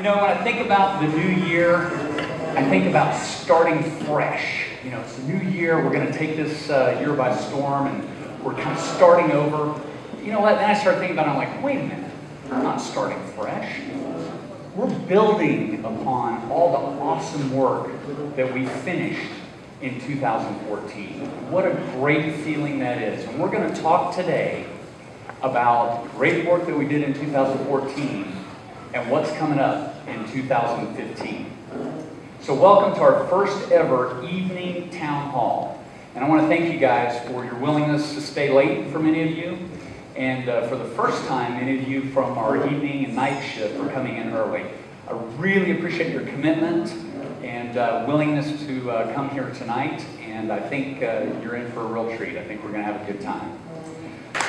You know, when I think about the new year, I think about starting fresh. You know, it's a new year. We're going to take this uh, year by storm, and we're kind of starting over. You know what? Then I start thinking about it. I'm like, wait a minute. I'm not starting fresh. We're building upon all the awesome work that we finished in 2014. What a great feeling that is. And we're going to talk today about great work that we did in 2014 and what's coming up in 2015. So welcome to our first ever evening town hall. And I want to thank you guys for your willingness to stay late for many of you. And uh, for the first time, many of you from our evening and night shift are coming in early. I really appreciate your commitment and uh, willingness to uh, come here tonight. And I think uh, you're in for a real treat. I think we're going to have a good time.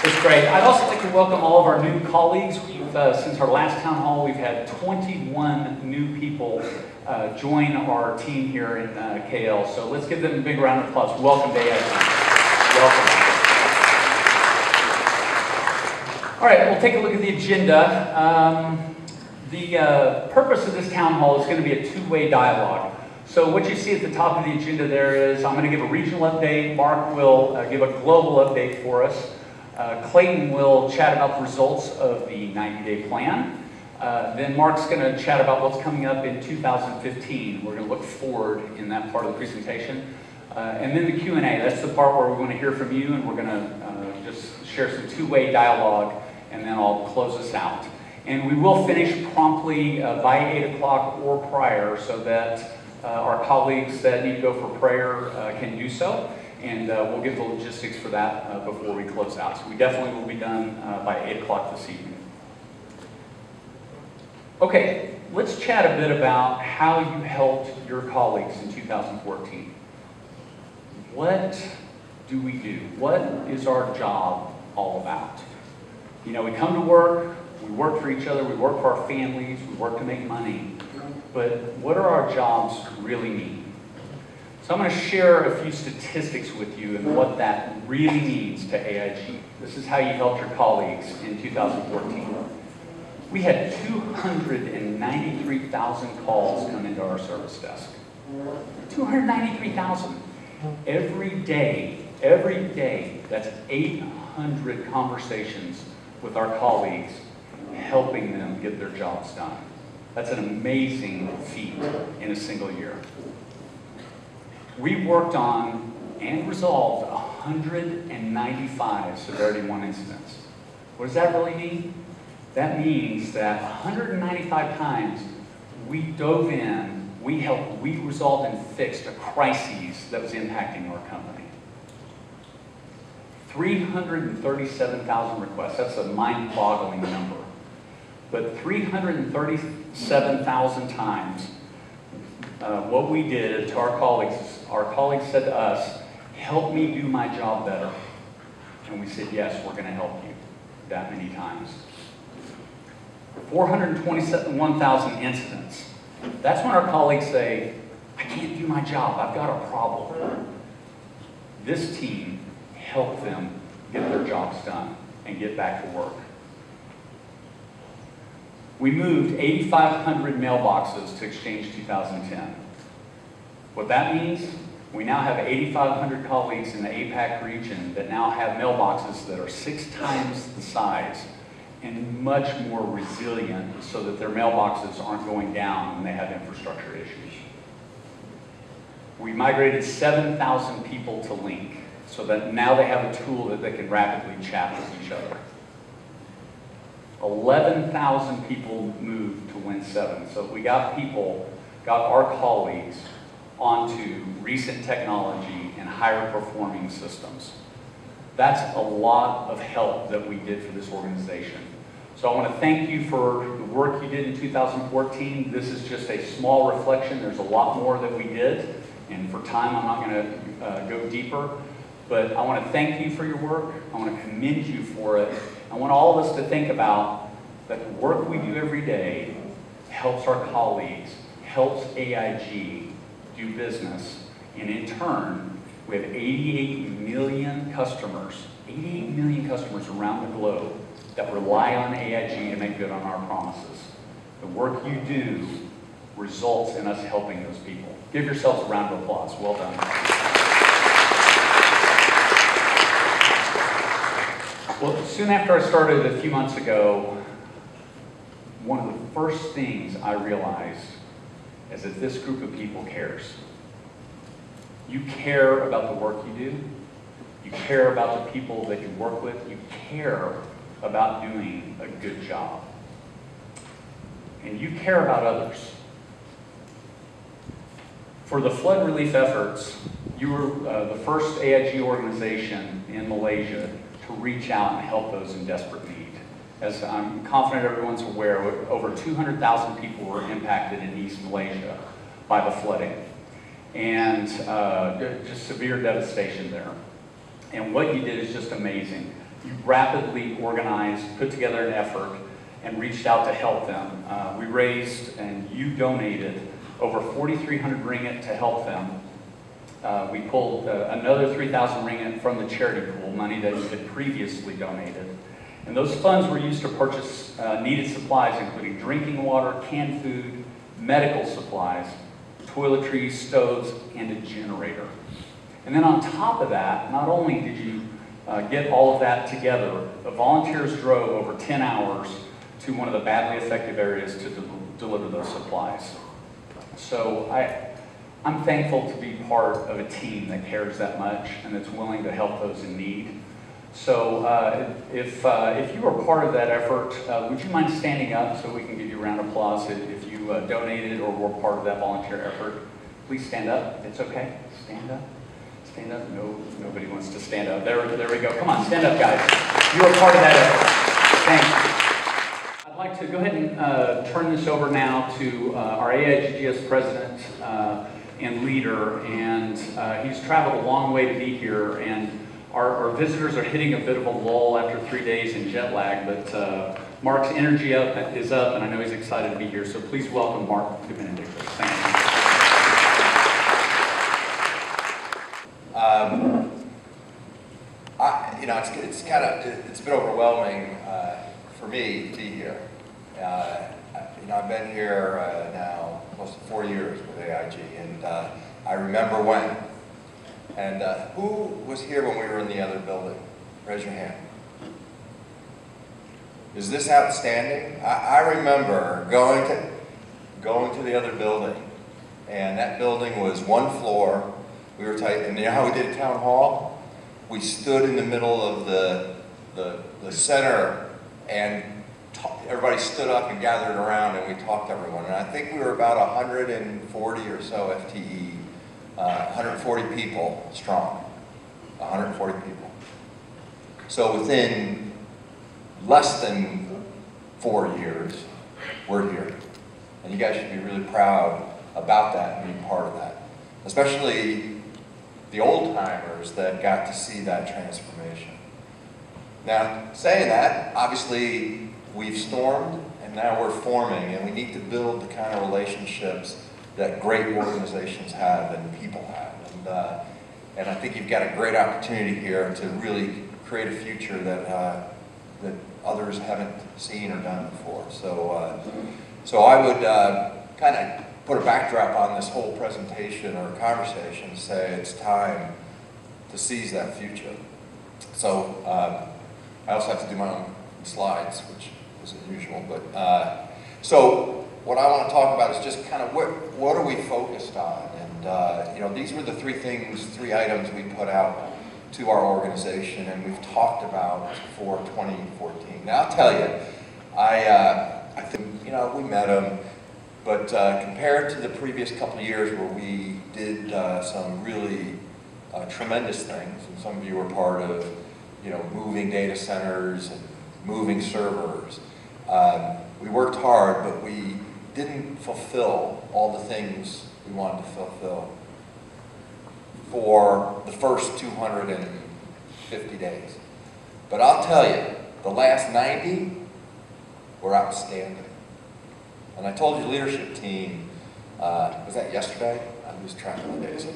It's great. I'd also like to welcome all of our new colleagues. Uh, since our last town hall, we've had 21 new people uh, join our team here in uh, KL. So let's give them a big round of applause. Welcome AIG. Welcome. All right, we'll take a look at the agenda. Um, the uh, purpose of this town hall is going to be a two-way dialogue. So what you see at the top of the agenda there is I'm going to give a regional update. Mark will uh, give a global update for us. Uh, Clayton will chat about the results of the 90-day plan. Uh, then Mark's going to chat about what's coming up in 2015. We're going to look forward in that part of the presentation. Uh, and then the Q&A, that's the part where we want to hear from you and we're going to uh, just share some two-way dialogue and then I'll close us out. And we will finish promptly uh, by 8 o'clock or prior so that uh, our colleagues that need to go for prayer can do so. And uh, we'll get the logistics for that uh, before we close out. So we definitely will be done uh, by 8 o'clock this evening. Okay, let's chat a bit about how you helped your colleagues in 2014. What do we do? What is our job all about? You know, we come to work, we work for each other, we work for our families, we work to make money. But what are our jobs really mean? So I'm going to share a few statistics with you and what that really means to AIG. This is how you helped your colleagues in 2014. We had 293,000 calls come into our service desk. 293,000. Every day, every day, that's 800 conversations with our colleagues, helping them get their jobs done. That's an amazing feat in a single year. We worked on and resolved 195 Severity 1 incidents. What does that really mean? That means that 195 times we dove in, we helped, we resolved and fixed a crisis that was impacting our company. 337,000 requests, that's a mind-boggling number. But 337,000 times, uh, what we did to our colleagues, our colleagues said to us, help me do my job better. And we said, yes, we're going to help you that many times. 421,000 incidents. That's when our colleagues say, I can't do my job, I've got a problem. This team helped them get their jobs done and get back to work. We moved 8,500 mailboxes to Exchange 2010. What that means, we now have 8,500 colleagues in the APAC region that now have mailboxes that are six times the size and much more resilient so that their mailboxes aren't going down when they have infrastructure issues. We migrated 7,000 people to Lync so that now they have a tool that they can rapidly chat with each other. 11,000 people moved to Win 7. So we got people, got our colleagues onto recent technology and higher performing systems. That's a lot of help that we did for this organization. So I want to thank you for the work you did in 2014. This is just a small reflection. There's a lot more that we did. And for time, I'm not going to uh, go deeper. But I want to thank you for your work. I want to commend you for it. I want all of us to think about that the work we do every day helps our colleagues, helps AIG do business, and in turn, we have 88 million customers, 88 million customers around the globe that rely on AIG to make good on our promises. the work you do results in us helping those people. Give yourselves a round of applause. Well done. Well, soon after I started a few months ago, one of the first things I realized is that this group of people cares. You care about the work you do. You care about the people that you work with. You care about doing a good job. And you care about others. For the flood relief efforts, you were uh, the first AIG organization in Malaysia to reach out and help those in desperate. As I'm confident everyone's aware, over 200,000 people were impacted in East Malaysia by the flooding. And uh, just severe devastation there. And what you did is just amazing. You rapidly organized, put together an effort, and reached out to help them. Uh, we raised and you donated over 4,300 ringgit to help them. Uh, we pulled uh, another 3,000 ringgit from the charity pool, money that you had previously donated. And those funds were used to purchase uh, needed supplies, including drinking water, canned food, medical supplies, toiletries, stoves, and a generator. And then on top of that, not only did you uh, get all of that together, the volunteers drove over 10 hours to one of the badly affected areas to de deliver those supplies. So I, I'm thankful to be part of a team that cares that much and that's willing to help those in need. So uh, if, uh, if you were part of that effort, uh, would you mind standing up so we can give you a round of applause if, you uh, donated or were part of that volunteer effort? Please stand up. It's okay. Stand up. Stand up. No, nobody wants to stand up. There, there we go. Come on, stand up, guys. You were part of that effort. Thank you. I'd like to go ahead and uh, turn this over now to uh, our AIGGS president and leader, and he's traveled a long way to be here. and our, our, visitors are hitting a bit of a lull after three days in jet lag, but uh, Mark's energy up is up, and I know he's excited to be here. So please welcome Mark to Benedictus. Thank you. Um, I, you know, it's, it's kind of it's been overwhelming uh, for me to be here. Uh, you know, I've been here uh, now close to four years with AIG, and uh, I remember when and uh, who was here when we were in the other building? Raise your hand. Is this outstanding? I, I remember going to, going to the other building, and that building was one floor. We were tight, and you know how we did a town hall? We stood in the middle of the, the, the center, and everybody stood up and gathered around, and we talked to everyone. And I think we were about 140 or so FTE uh, 140 people strong, 140 people. So within less than four years, we're here. And you guys should be really proud about that and being part of that. Especially the old timers that got to see that transformation. Now, saying that, obviously we've stormed and now we're forming and we need to build the kind of relationships that great organizations have and people have. And, uh, and I think you've got a great opportunity here to really create a future that, uh, that others haven't seen or done before. So, uh, so I would uh, kind of put a backdrop on this whole presentation or conversation, and say it's time to seize that future. So um, I also have to do my own slides, which is unusual. But uh, so what I want to talk about is just kind of what, what are we focused on? And, uh, you know, these were the three things, three items we put out to our organization and we've talked about for 2014. Now, I'll tell you, I, uh, I think, you know, we met them, but uh, compared to the previous couple of years where we did uh, some really uh, tremendous things, and some of you were part of, you know, moving data centers and moving servers, um, we worked hard, but we didn't fulfill all the things we wanted to fulfill for the first 250 days. But I'll tell you, the last 90 were outstanding. And I told your leadership team, uh, was that yesterday? I track of the days.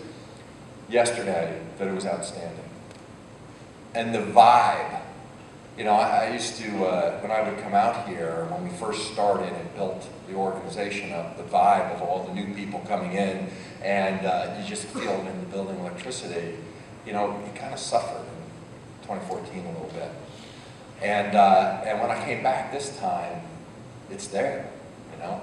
Yesterday, that it was outstanding. And the vibe You know, I, I used to, uh, when I would come out here, when we first started and built the organization up, the vibe of all the new people coming in, and uh, you just feel it in the building electricity, you know, you kind of suffered in 2014 a little bit. And, uh, and when I came back this time, it's there, you know?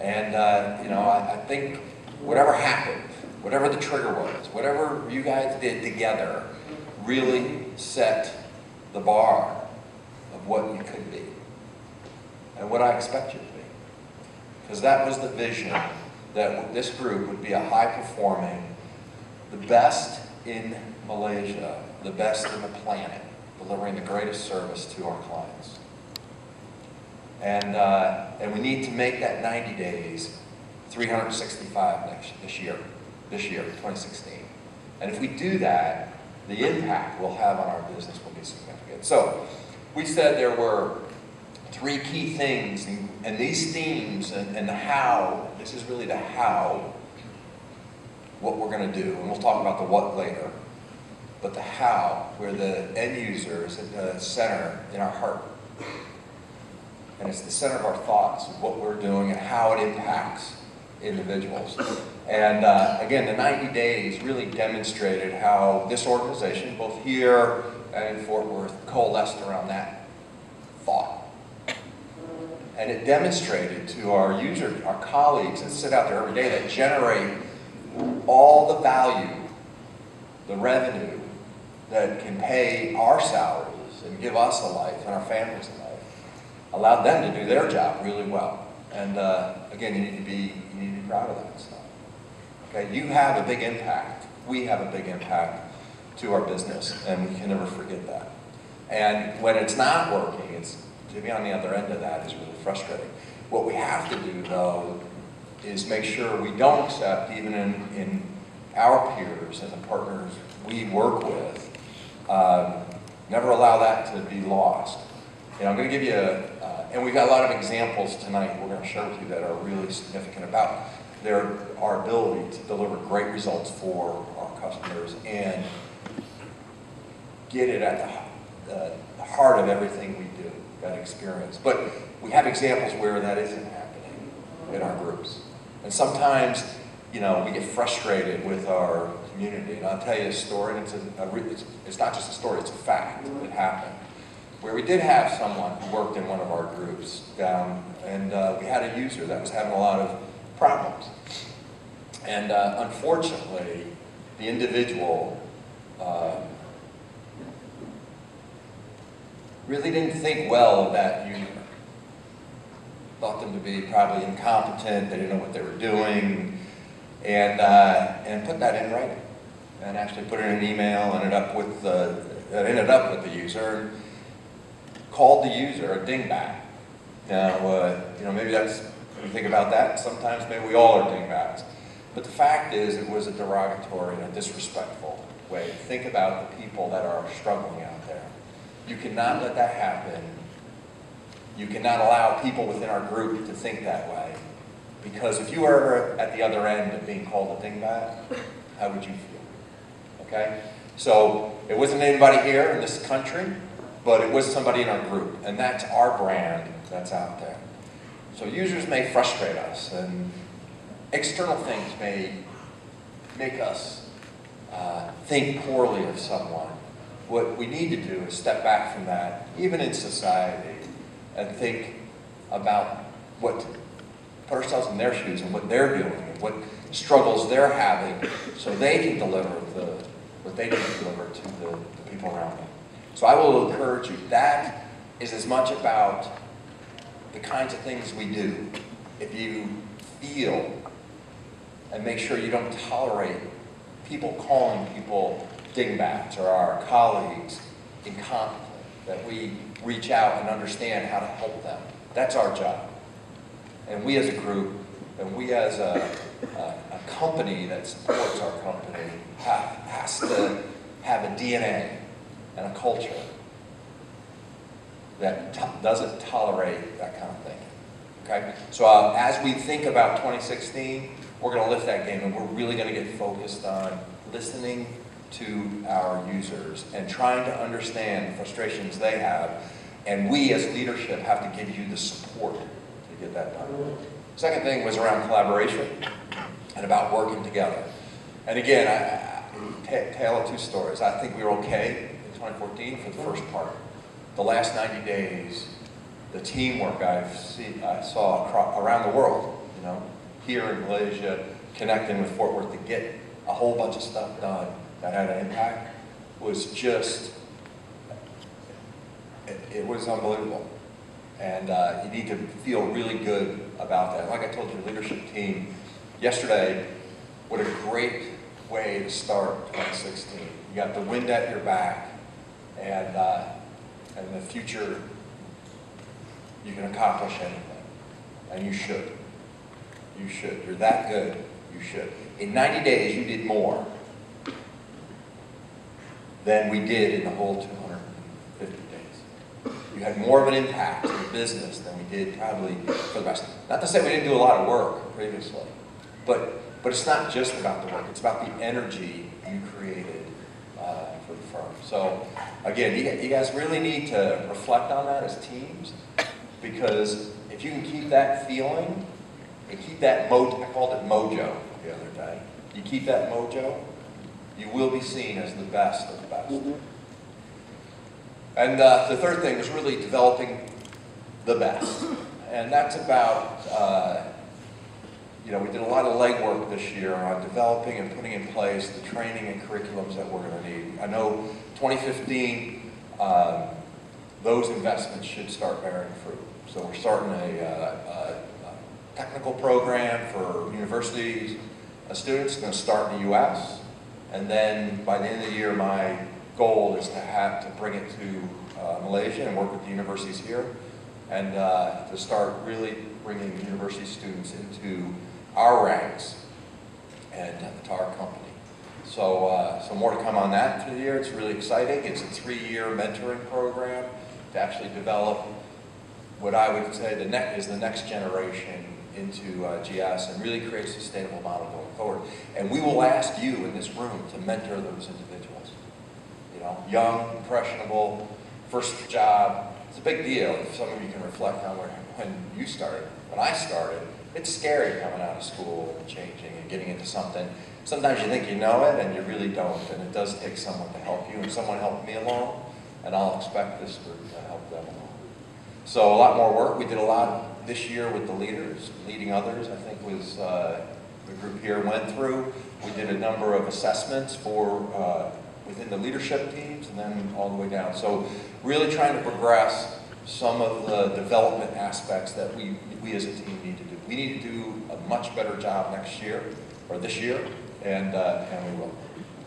And, uh, you know, I, I think whatever happened, whatever the trigger was, whatever you guys did together, really set the bar of what you could be and what I expect you to be. Because that was the vision that this group would be a high performing, the best in Malaysia, the best in the planet, delivering the greatest service to our clients. And, uh, and we need to make that 90 days 365 next, this year, this year, 2016. And if we do that, the impact we'll have on our business will be significant. So we said there were three key things, and, and these themes and, and the how, this is really the how, what we're going to do. And we'll talk about the what later. But the how, where the end user is at the center in our heart. And it's the center of our thoughts of what we're doing and how it impacts individuals. And uh, again, the 90 days really demonstrated how this organization, both here and in Fort Worth, coalesced around that thought. And it demonstrated to our user, our colleagues that sit out there every day that generate all the value, the revenue that can pay our salaries and give us a life and our families a life, allowed them to do their job really well. And uh, again, you need to be you need to be proud of that stuff. Okay, you have a big impact. We have a big impact to our business, and we can never forget that. And when it's not working, it's to be on the other end of that is really frustrating. What we have to do, though, is make sure we don't accept, even in, in our peers and the partners we work with, um, never allow that to be lost. You know, I'm going to give you a, uh, and we've got a lot of examples tonight we're going to share with you that are really significant about their, our ability to deliver great results for our customers and get it at the, uh, the heart of everything we do, that experience. But we have examples where that isn't happening in our groups. And sometimes, you know, we get frustrated with our community. And I'll tell you a story, and it's, a, a, it's, it's not just a story, it's a fact that happened where we did have someone who worked in one of our groups down, and uh, we had a user that was having a lot of problems. And uh, unfortunately, the individual uh, really didn't think well of that user. Thought them to be probably incompetent, they didn't know what they were doing, and, uh, and put that in writing. And actually put it in an email, ended up with the, ended up with the user called the user a dingbat. Now, uh, you know, maybe that's, when you think about that, sometimes maybe we all are dingbats. But the fact is, it was a derogatory and a disrespectful way. Think about the people that are struggling out there. You cannot let that happen. You cannot allow people within our group to think that way. Because if you were at the other end of being called a dingbat, how would you feel? Okay? So, it wasn't anybody here in this country but it was somebody in our group, and that's our brand that's out there. So users may frustrate us, and external things may make us uh, think poorly of someone. What we need to do is step back from that, even in society, and think about what, put ourselves in their shoes and what they're doing, and what struggles they're having, so they can deliver the, what they need to deliver to the, the people around them. So I will encourage you, that is as much about the kinds of things we do. If you feel and make sure you don't tolerate people calling people dingbats or our colleagues incompetent, that we reach out and understand how to help them. That's our job. And we as a group, and we as a, a, a company that supports our company, have, has to have a DNA and a culture that doesn't tolerate that kind of thing. Okay? So uh, as we think about 2016, we're going to lift that game and we're really going to get focused on listening to our users and trying to understand the frustrations they have. And we as leadership have to give you the support to get that done. Second thing was around collaboration and about working together. And again, I, I, tale of two stories. I think we were okay in 2014 for the first part. The last 90 days, the teamwork I've seen, I saw across, around the world, you know, here in Malaysia, connecting with Fort Worth to get a whole bunch of stuff done that had an impact was just, it, it was unbelievable. And uh, you need to feel really good about that. Like I told your leadership team yesterday, what a great way to start 2016. You got the wind at your back, and uh, and the future, you can accomplish anything, and you should. You should. You're that good. You should. In 90 days, you did more than we did in the whole 250 days. You had more of an impact in the business than we did probably for the rest. Not to say we didn't do a lot of work previously, but but it's not just about the work. It's about the energy you created uh, for the firm. So again, you, you guys really need to reflect on that as teams because if you can keep that feeling and keep that mo I called it mojo the other day. You keep that mojo, you will be seen as the best of the best. Mm-hmm. And uh, the third thing is really developing the best. And that's about, uh, you know, we did a lot of legwork this year on developing and putting in place the training and curriculums that we're going to need. I know 2015, um, those investments should start bearing fruit. So we're starting a, uh, a technical program for universities, uh, students, going to start in the U.S. And then by the end of the year, my goal is to have to bring it to uh, Malaysia and work with the universities here, and uh, to start really bringing university students into our ranks and the tar company. So, uh, so more to come on that through the year. It's really exciting. It's a three-year mentoring program to actually develop what I would say the next is the next generation into uh, GS and really create a sustainable model going forward. And we will ask you in this room to mentor those individuals. You know, young, impressionable, first job. It's a big deal. If some of you can reflect on where, when you started. When I started, it's scary coming out of school and changing and getting into something. Sometimes you think you know it and you really don't. And it does take someone to help you. And someone helped me along. And I'll expect this group to help them along. So a lot more work. We did a lot this year with the leaders, leading others, I think was uh, the group here went through. We did a number of assessments for uh, within the leadership teams and then all the way down. So really trying to progress some of the development aspects that we, we as a team need to do. We need to do a much better job next year, or this year, and, uh, and we will.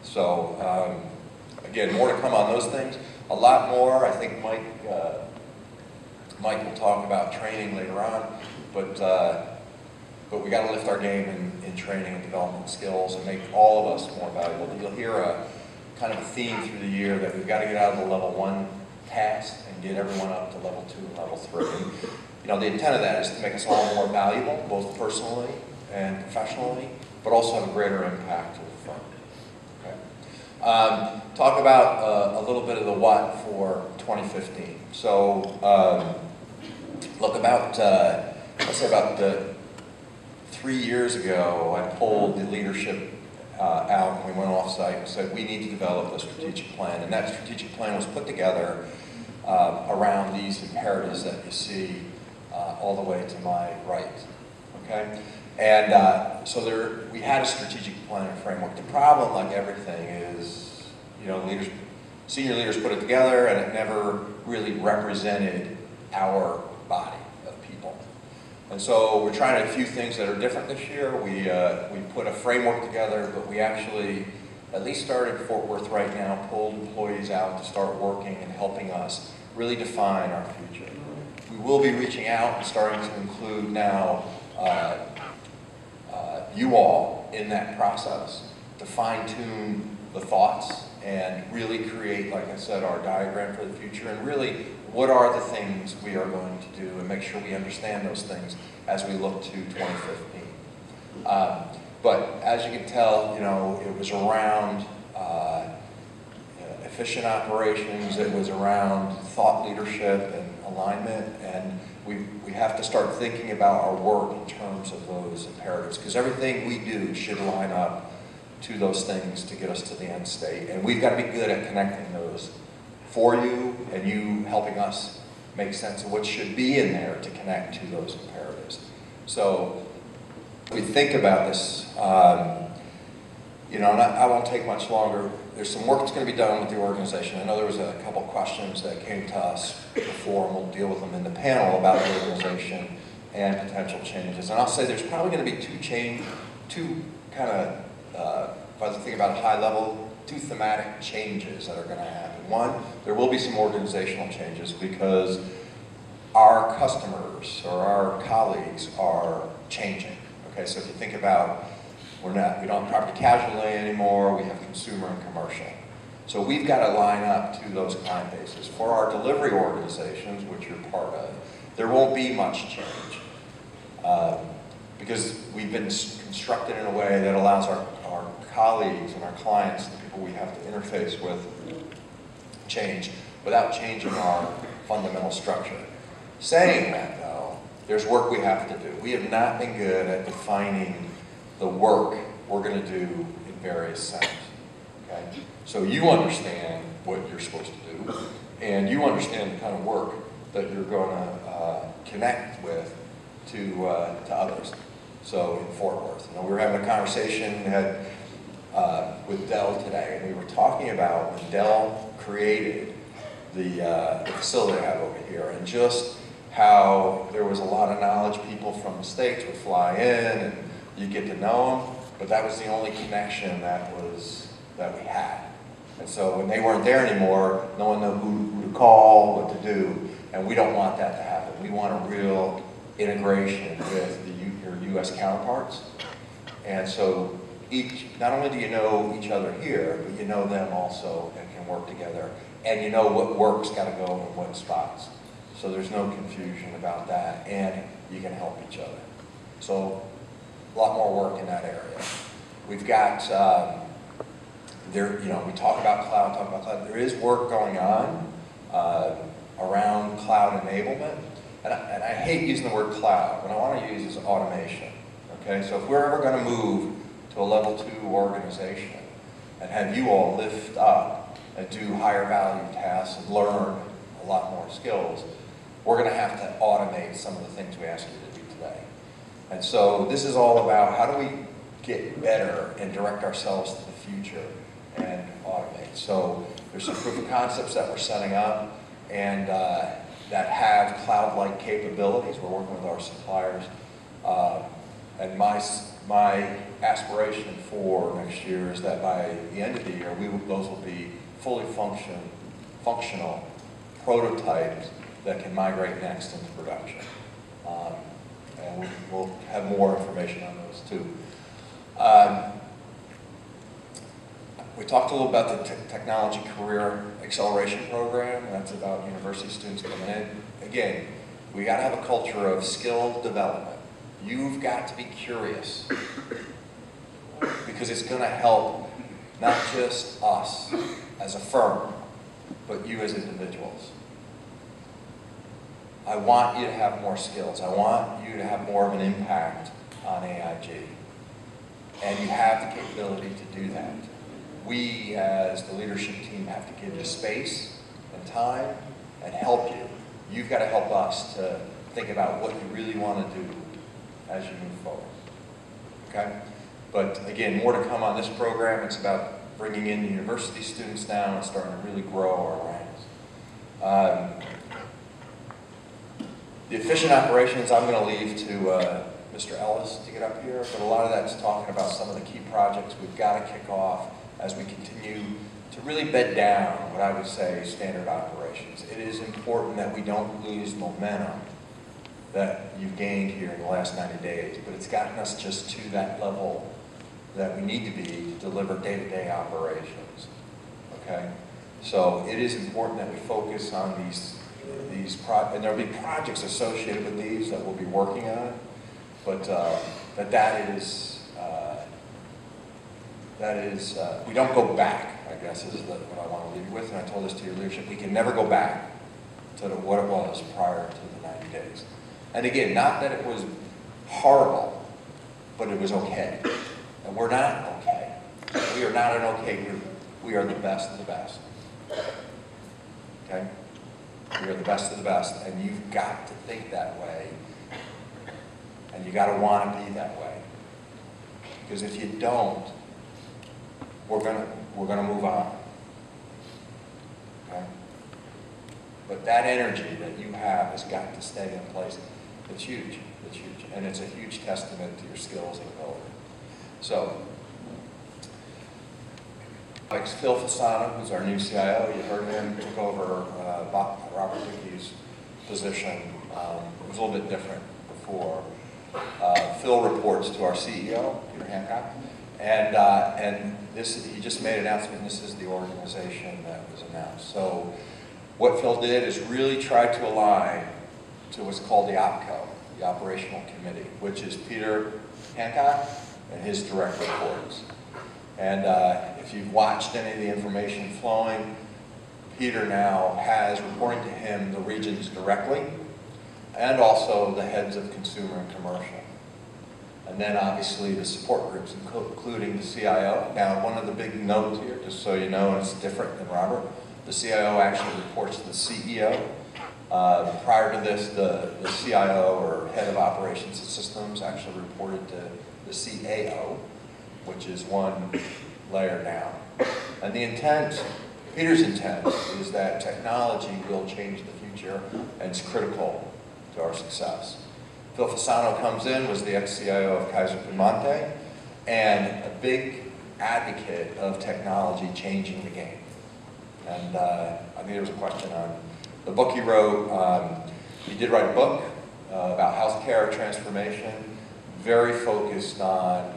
So um, again, more to come on those things. A lot more, I think Mike, uh, Mike will talk about training later on, but, uh, but we got to lift our game in, in training and development skills and make all of us more valuable. You'll hear a kind of a theme through the year that we've got to get out of the level one task and get everyone up to level two and level three. You know, the intent of that is to make us all more valuable, both personally and professionally, but also have a greater impact to the firm. Okay? Um, talk about uh, a little bit of the what for 2015. So, um, look, about, uh, let's say about the three years ago, I pulled the leadership uh, out and we went off-site and said, we need to develop a strategic plan. And that strategic plan was put together uh, around these imperatives that you see uh, all the way to my right, okay? And uh, so there, we had a strategic plan framework. The problem, like everything, is, you know, leaders, senior leaders put it together and it never really represented our body of people. And so we're trying a few things that are different this year. We, uh, we put a framework together, but we actually, at least started Fort Worth right now, pulled employees out to start working and helping us really define our future. We will be reaching out and starting to include now uh, uh, you all in that process to fine tune the thoughts and really create, like I said, our diagram for the future and really what are the things we are going to do and make sure we understand those things as we look to 2015. Um, but as you can tell, you know, it was around uh, efficient operations, it was around thought leadership and alignment, and we, we have to start thinking about our work in terms of those imperatives, because everything we do should line up to those things to get us to the end state. And we've got to be good at connecting those for you and you helping us make sense of what should be in there to connect to those imperatives. So we think about this, um, you know, and I, I won't take much longer. There's some work that's going to be done with the organization. I know there was a couple questions that came to us before, and we'll deal with them in the panel about the organization and potential changes. And I'll say there's probably going to be two change, two kind of, uh, if I was thinking about a high level, two thematic changes that are going to happen. One, there will be some organizational changes because our customers or our colleagues are changing. Okay, so if you think about, we're not, we don't have property casualty anymore, we have consumer and commercial. So we've got to line up to those client bases. For our delivery organizations, which you're part of, there won't be much change. Um, because we've been constructed in a way that allows our, our colleagues and our clients, the people we have to interface with, change without changing our fundamental structure. Saying that though, there's work we have to do. We have not been good at defining the work we're going to do in various centers. Okay? So you understand what you're supposed to do, and you understand the kind of work that you're going to uh, connect with to, uh, to others. So in Fort Worth, you know, we were having a conversation had, uh, with Dell today, and we were talking about when Dell created the, uh, the facility I have over here, and just how there was a lot of knowledge. People from the states would fly in, and you get to know them, but that was the only connection that was that we had. And so when they weren't there anymore, no one knew who, to call, what to do, and we don't want that to happen. We want a real integration with the, your U.S. counterparts. And so each, not only do you know each other here, but you know them also and can work together. And you know what work's got to go in what spots. So there's no confusion about that, and you can help each other. So a lot more work in that area. We've got, um, there, you know, we talk about cloud, talk about cloud. There is work going on uh, around cloud enablement. And I, and I hate using the word cloud. What I want to use is automation. Okay, so if we're ever going to move to a level two organization and have you all lift up and do higher value tasks and learn a lot more skills, we're going to have to automate some of the things we ask you to do. And so this is all about how do we get better and direct ourselves to the future and automate. So there's some proof of concepts that we're setting up and uh, that have cloud-like capabilities. We're working with our suppliers. Uh, and my, my aspiration for next year is that by the end of the year, we will, those will be fully function, functional prototypes that can migrate next into production. Um, and we- we'll have more information on those too. Um, we talked a little about the te- Technology Career Acceleration Program. That's about university students coming in. Again, we got to have a culture of skill development. You've got to be curious because it's going to help not just us as a firm, but you as individuals. I want you to have more skills. I want you to have more of an impact on AIG. And you have the capability to do that. We, as the leadership team, have to give you space and time and help you. You've got to help us to think about what you really want to do as you move forward. Okay? But again, more to come on this program. It's about bringing in the university students now and starting to really grow our ranks. Um, the efficient operations, I'm going to leave to uh, Mr. Ellis to get up here, but a lot of that's talking about some of the key projects we've got to kick off as we continue to really bed down what I would say standard operations. It is important that we don't lose momentum that you've gained here in the last 90 days, but it's gotten us just to that level that we need to be to deliver day-to-day operations. Okay? So it is important that we focus on these, and there'll be projects associated with these that we'll be working on, but uh, that that is, uh, that is, uh, we don't go back. I guess is the, what I want to leave you with, and I told this to your leadership, we can never go back to the- what it was prior to the 90 days. And again, not that it was horrible, but it was okay. And we're not okay. We are not an okay group. We are the best of the best. Okay? Are the best of the best, and you've got to think that way, and you gotta wanna be that way. Because if you don't, we're gonna, we're gonna move on. Okay? But that energy that you have has got to stay in place. It's huge, it's huge, and it's a huge testament to your skills and ability. So, like Phil Fasano, who's our new CIO, you heard him, took over uh, Bob- Robert Dickey's position. Um, It was a little bit different before. Uh, Phil reports to our CEO, Peter Hancock, and, uh, and this, he just made an announcement, this is the organization that was announced. So what Phil did is really try to align to what's called the OPCO, the Operational Committee, which is Peter Hancock and his direct reports. And uh, if you've watched any of the information flowing, Peter now has reporting to him the regions directly and also the heads of consumer and commercial. And then obviously the support groups, including the CIO. Now, one of the big notes here, just so you know, it's different than Robert, the CIO actually reports to the CEO. Uh, Prior to this, the, the CIO or head of operations and systems actually reported to the CAO, which is one layer now. And the intent, Peter's intent, is that technology will change the future and it's critical to our success. Phil Fasano comes in, was the ex-CIO of Kaiser Permanente, and a big advocate of technology changing the game. And uh, I think there was a question on the book he wrote. Um, he did write a book uh, about healthcare transformation, very focused on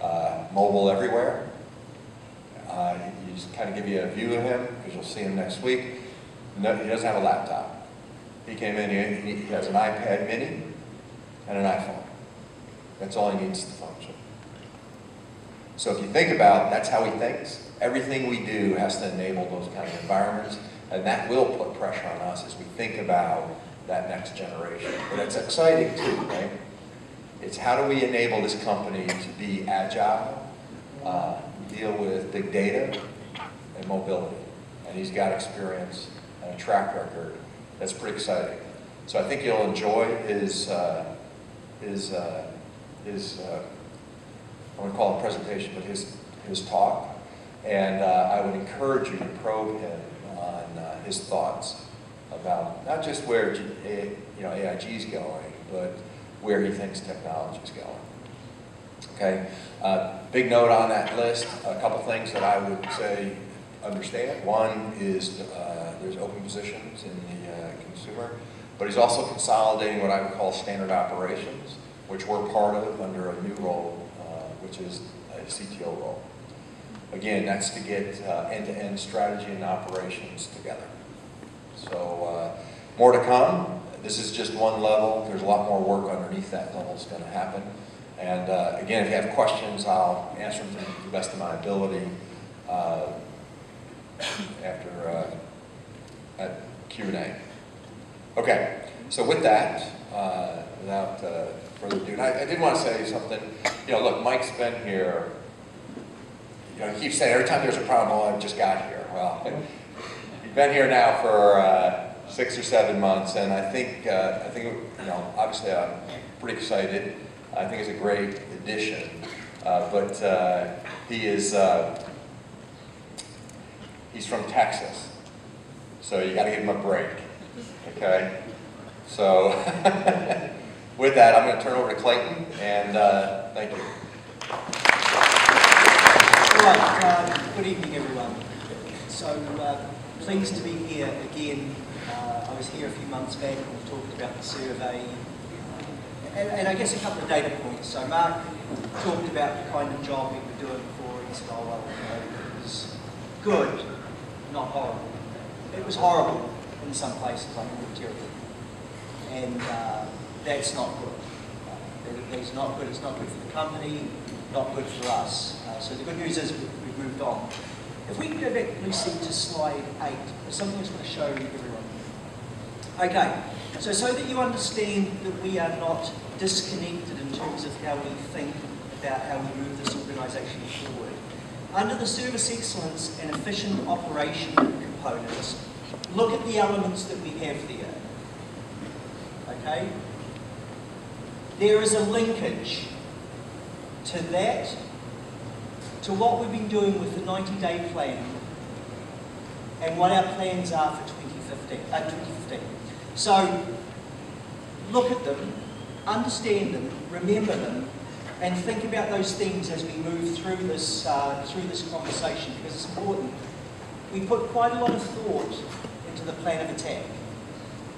uh, mobile everywhere. Uh, just kind of give you a view of him, because you'll see him next week. No, he doesn't have a laptop. He came in, he, he has an iPad mini and an iPhone. That's all he needs to function. So if you think about, that's how he thinks. Everything we do has to enable those kind of environments, and that will put pressure on us as we think about that next generation. But it's exciting too, right? It's how do we enable this company to be agile, uh, deal with big data and mobility. And he's got experience and a track record that's pretty exciting. So I think you'll enjoy his, uh, his, uh, his uh, I wouldn't call it a presentation, but his, his talk. And uh, I would encourage you to probe him on uh, his thoughts about not just where you know, AIG is going, but where he thinks technology is going. Okay, uh, big note on that list, a couple things that I would say understand. One is uh, there's open positions in the uh, consumer, but he's also consolidating what I would call standard operations, which we're part of under a new role, uh, which is a CTO role. Again, that's to get uh, end-to-end strategy and operations together. So uh, more to come. This is just one level. There's a lot more work underneath that level that's going to happen. And uh, again, if you have questions, I'll answer them to the best of my ability uh, after uh, at Q&A. Okay, so with that, uh, without uh, further ado, I, I did want to say something. You know, look, Mike's been here. You know, he keeps saying every time there's a problem, I just got here. Well, you've been here now for uh, six or seven months, and I think I think you know, obviously, I'm pretty excited. I think it's a great addition, uh, but uh, he is uh, he's from Texas, so you got to give him a break. Okay, so with that, I'm going to turn over to Clayton, and uh, thank you. Right, uh, good evening, everyone. So, uh, pleased to be here again. Uh, I was here a few months back and we talked about the survey. And, and I guess a couple of data points. So, Mark talked about the kind of job we were doing for East Lowell. You know, it was good, not horrible. It was horrible in some places, like North Territory. And uh, that's not good. Uh, that- that is not good. It's not good for the company, not good for us. Uh, so the good news is we- we've moved on. If we can go back, Lucy, to slide eight, there's something I just want to show everyone. Okay, so so that you understand that we are not disconnected in terms of how we think about how we move this organisation forward. Under the service excellence and efficient operation components, look at the elements that we have there. Okay? There is a linkage to that, to what we've been doing with the 90-day plan, and what our plans are for 2015. Uh, 2015. So, look at them, understand them, remember them, and think about those things as we move through this, uh, through this conversation, because it's important. We put quite a lot of thought into the plan of attack.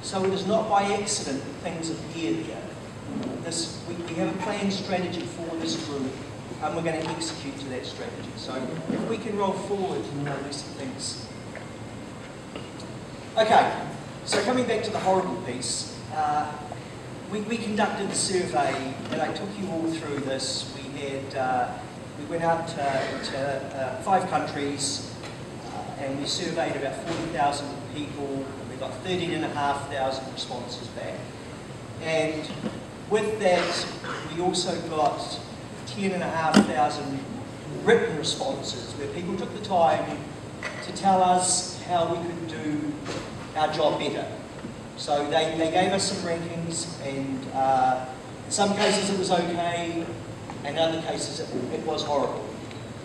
So it is not by accident that things appear there. This, we, we have a planned strategy for this group, and we're going to execute to that strategy. So if we can roll forward to uh, these things. Okay, so coming back to the horrible piece, uh, we, we conducted the survey, and I took you all through this. We had, uh, we went out to, to uh, five countries, uh, and we surveyed about 40,000 people. We got 13,500 responses back. And with that, we also got 10,500 written responses where people took the time to tell us how we could do our job better. So they, they gave us some rankings and uh, in some cases it was okay, and in other cases it, it was horrible.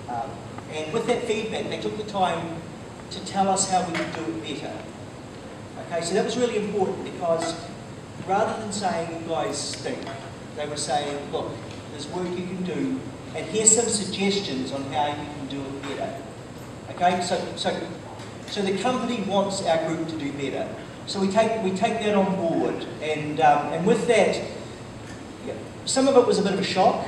Um, and with that feedback, they took the time to tell us how we could do it better. Okay, so that was really important because rather than saying, you guys stink, they were saying, look, there's work you can do, and here's some suggestions on how you can do it better. Okay, so, so, so the company wants our group to do better. So we take, we take that on board, and, um, and with that, yeah, some of it was a bit of a shock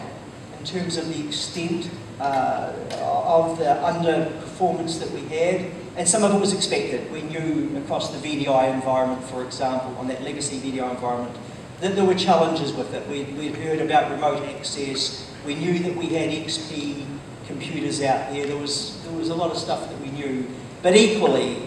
in terms of the extent uh, of the underperformance that we had, and some of it was expected. We knew across the VDI environment, for example, on that legacy VDI environment, that there were challenges with it. We, we'd heard about remote access, we knew that we had XP computers out there, there was, there was a lot of stuff that we knew, but equally,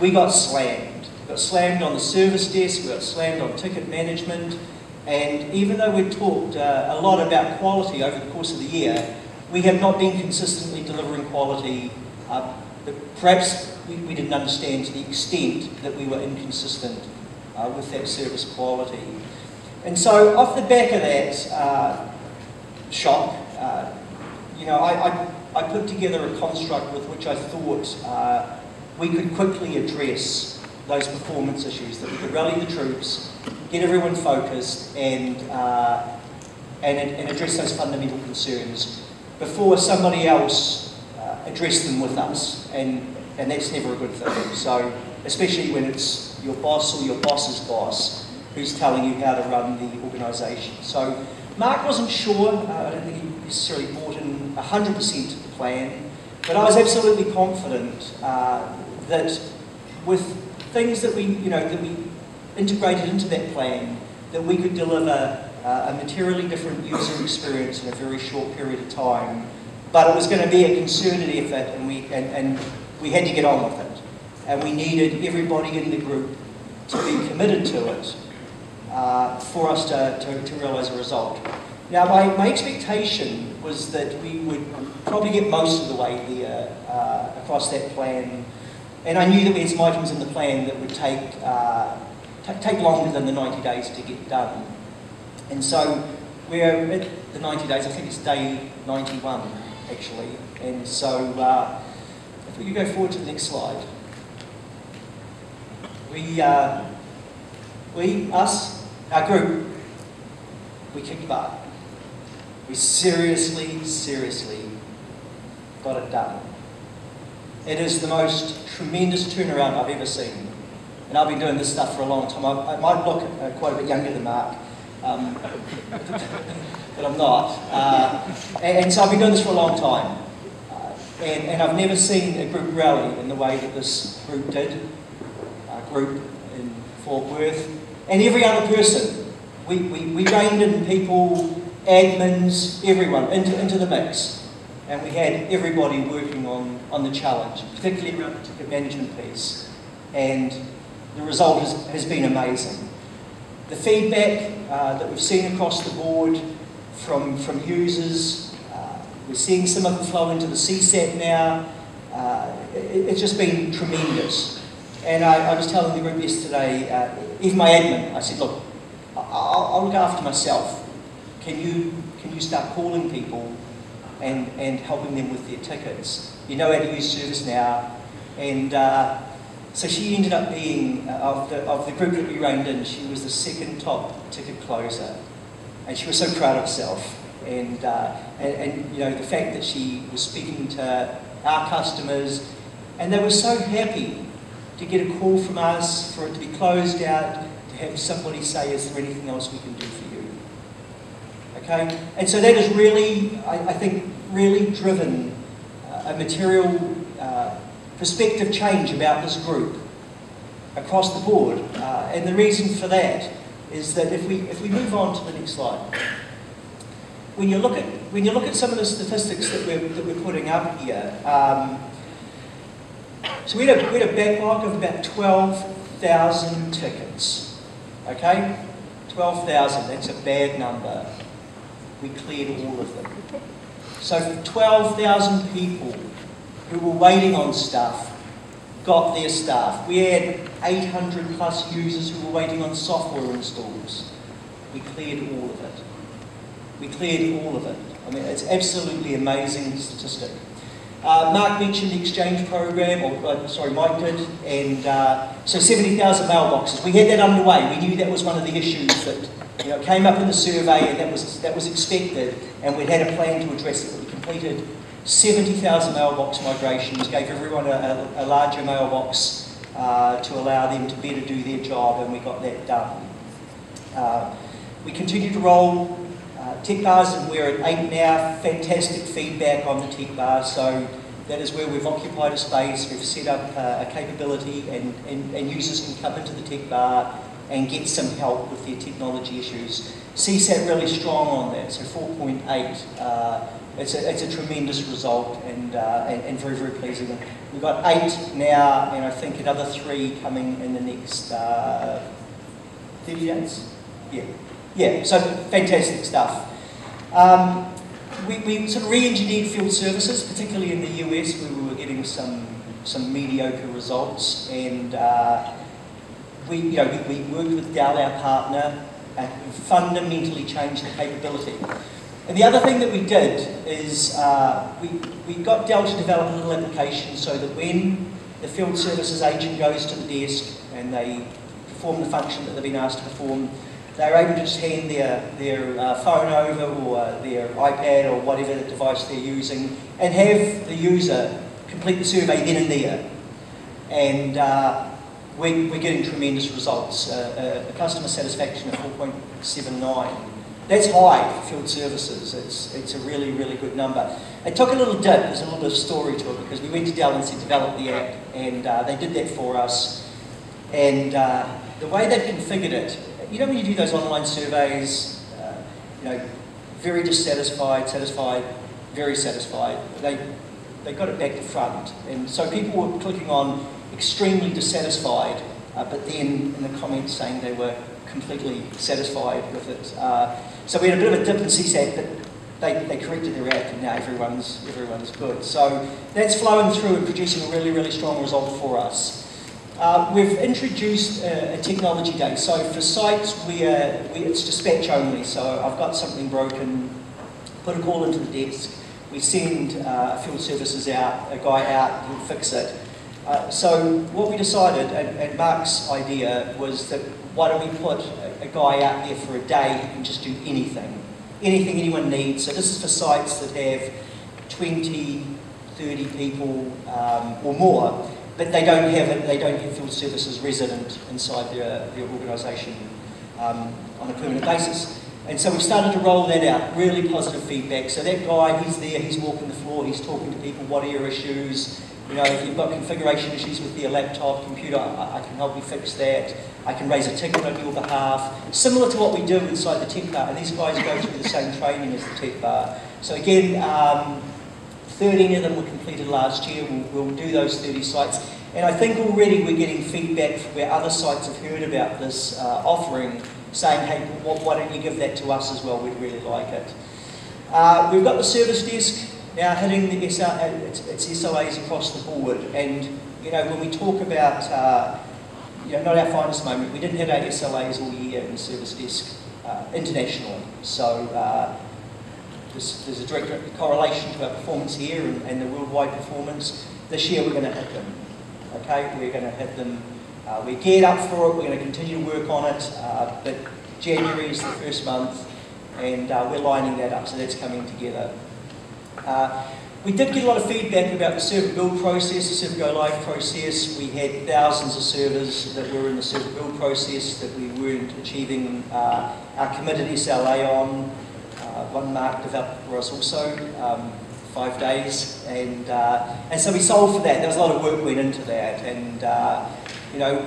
we got slammed. We got slammed on the service desk, we got slammed on ticket management, and even though we'd talked uh, a lot about quality over the course of the year, we have not been consistently delivering quality. Uh, perhaps we, we, didn't understand to the extent that we were inconsistent uh, with that service quality. And so off the back of that uh, shock, uh, you know, I, I, I, put together a construct with which I thought uh, we could quickly address those performance issues, that we could rally the troops, get everyone focused, and, uh, and, and address those fundamental concerns before somebody else uh, addressed them with us. And, and that's never a good thing. So, especially when it's your boss or your boss's boss who's telling you how to run the organisation. So, Mark wasn't sure, uh, I don't think he necessarily bought in 100% of the plan, but I was absolutely confident uh, that with things that we, you know, that we integrated into that plan, that we could deliver uh, a materially different user experience in a very short period of time. But it was going to be a concerted effort, and we and, and we had to get on with it. And we needed everybody in the group to be committed to it uh, for us to, to, to realise a result. Now, my, my expectation was that we would probably get most of the way there uh, across that plan and I knew that we had some items in the plan that would take, uh, take longer than the 90 days to get done. And so we're at the 90 days, I think it's day 91 actually. And so uh, if we could go forward to the next slide. We, uh, we, us, our group, we kicked butt. We seriously, seriously got it done. It is the most tremendous turnaround I've ever seen. And I've been doing this stuff for a long time. I, I might look uh, quite a bit younger than Mark, um, but I'm not. Uh, and, and, so I've been doing this for a long time. Uh, and, and I've never seen a group rally in the way that this group did, our group in Fort Worth, and every other person. We, we, we reined in people, admins, everyone into, into the mix. And we had everybody working on on the challenge, particularly around the ticket management piece. And the result has, has been amazing. The feedback uh, that we've seen across the board from, from users, uh, we're seeing some of it flow into the CSAT now. Uh, it, it's just been tremendous. And I, I was telling the group yesterday, uh, even my admin, I said, look, I'll, I'll look after myself. Can you, can you start calling people and, and helping them with their tickets? You know how to use ServiceNow. And uh, so she ended up being, uh, of, the, of the group that we reined in, she was the second top ticket closer. And she was so proud of herself. And, uh, and, and, you know, the fact that she was speaking to our customers, and they were so happy to get a call from us, for it to be closed out, to have somebody say, is there anything else we can do for you? Okay? And so that has really, I, I think, really driven uh, a material uh, perspective change about this group across the board. Uh, and the reason for that is that if we, if we move on to the next slide, when you look at, when you look at some of the statistics that we're, that we're putting up here, um, so we had, a, we had a backlog of about 12,000 tickets, okay? 12,000, that's a bad number. We cleared all of them. So 12,000 people who were waiting on stuff got their stuff. We had 800 plus users who were waiting on software installs. We cleared all of it. We cleared all of it. I mean, it's absolutely amazing statistic. Uh, Mark mentioned the exchange program, or uh, sorry, Mike did, and uh, so 70,000 mailboxes. We had that underway. We knew that was one of the issues that you know, came up in the survey, and that was that was expected, and we had a plan to address it. We completed 70,000 mailbox migrations, gave everyone a, a, a larger mailbox uh, to allow them to better do their job, and we got that done. Uh, we continued to roll uh, tech bars, and we're at eight now. Fantastic feedback on the tech bars, so that is where we've occupied a space, we've set up uh, a capability, and, and, and users can come into the tech bar and get some help with their technology issues. CSAT really strong on that, so 4.8. Uh, it's a, it's a tremendous result and, uh, and, and, very, very pleasing. We've got eight now, and I think another three coming in the next uh, 30 days. Yeah, yeah. So fantastic stuff. Um, we, we sort of re-engineered field services, particularly in the US, where we were getting some some mediocre results, and uh, we, you know, we, we worked with Dell, our partner, and fundamentally changed the capability. And the other thing that we did is uh, we, we got Dell to develop a little application so that when the field services agent goes to the desk and they perform the function that they've been asked to perform, they're able to just hand their, their uh, phone over or their iPad or whatever the device they're using and have the user complete the survey then and there. And uh, we, we're getting tremendous results. Uh, uh, customer satisfaction of 4.79 that's high for field services. It's, it's a really, really good number. It took a little dip, there's a little bit of story to it, because we went to Dell and said, develop the app, and uh, they did that for us. And uh, the way they've configured it, you know when you do those online surveys, uh, you know, very dissatisfied, satisfied, very satisfied, they, they got it back to front. And so people were clicking on extremely dissatisfied, uh, but then in the comments saying they were completely satisfied with it. Uh, so we had a bit of a dip in CSAT, but they, they corrected their act and now everyone's, everyone's good. So that's flowing through and producing a really, really strong result for us. Uh, we've introduced a, a, technology day. So for sites where we, it's dispatch only, so I've got something broken, put a call into the desk, we send uh, field services out, a guy out, he'll fix it. Uh, so what we decided, and, and Mark's idea, was that why don't we put a, a guy out there for a day who can just do anything, anything anyone needs. So this is for sites that have 20, 30 people um, or more, but they don't have it, they don't have field services resident inside their, their organisation um, on a permanent basis. And so we started to roll that out, really positive feedback. So that guy, he's there, he's walking the floor, he's talking to people, what are your issues? You know, if you've got configuration issues with your laptop, computer, I, I can help you fix that. I can raise a ticket on your behalf. Similar to what we do inside the tech bar, and these guys go through the same training as the tech bar. So again, um, 13 of them were completed last year. We'll, we'll do those 30 sites. And I think already we're getting feedback from where other sites have heard about this uh, offering, saying, hey, wh- why don't you give that to us as well? We'd really like it. Uh, we've got the service desk now hitting the SR, it's, it's SLAs across the board. And, you know, when we talk about, uh, you know, not our finest moment, we didn't hit our SLAs all year in the service desk uh, internationally. So uh, there's, there's a direct correlation to our performance here and, and the worldwide performance. This year we're going to hit them. Okay, we're going to hit them. Uh, we're geared up for it. We're going to continue to work on it. Uh, but January is the first month, and uh, we're lining that up. So that's coming together. Uh, we did get a lot of feedback about the server build process, the server go live process. We had thousands of servers that were in the server build process that we weren't achieving uh, our committed SLA on. Uh, one Mark developed for us also, um, five days, and uh, and so we solved for that. There was a lot of work went into that, and uh, you know,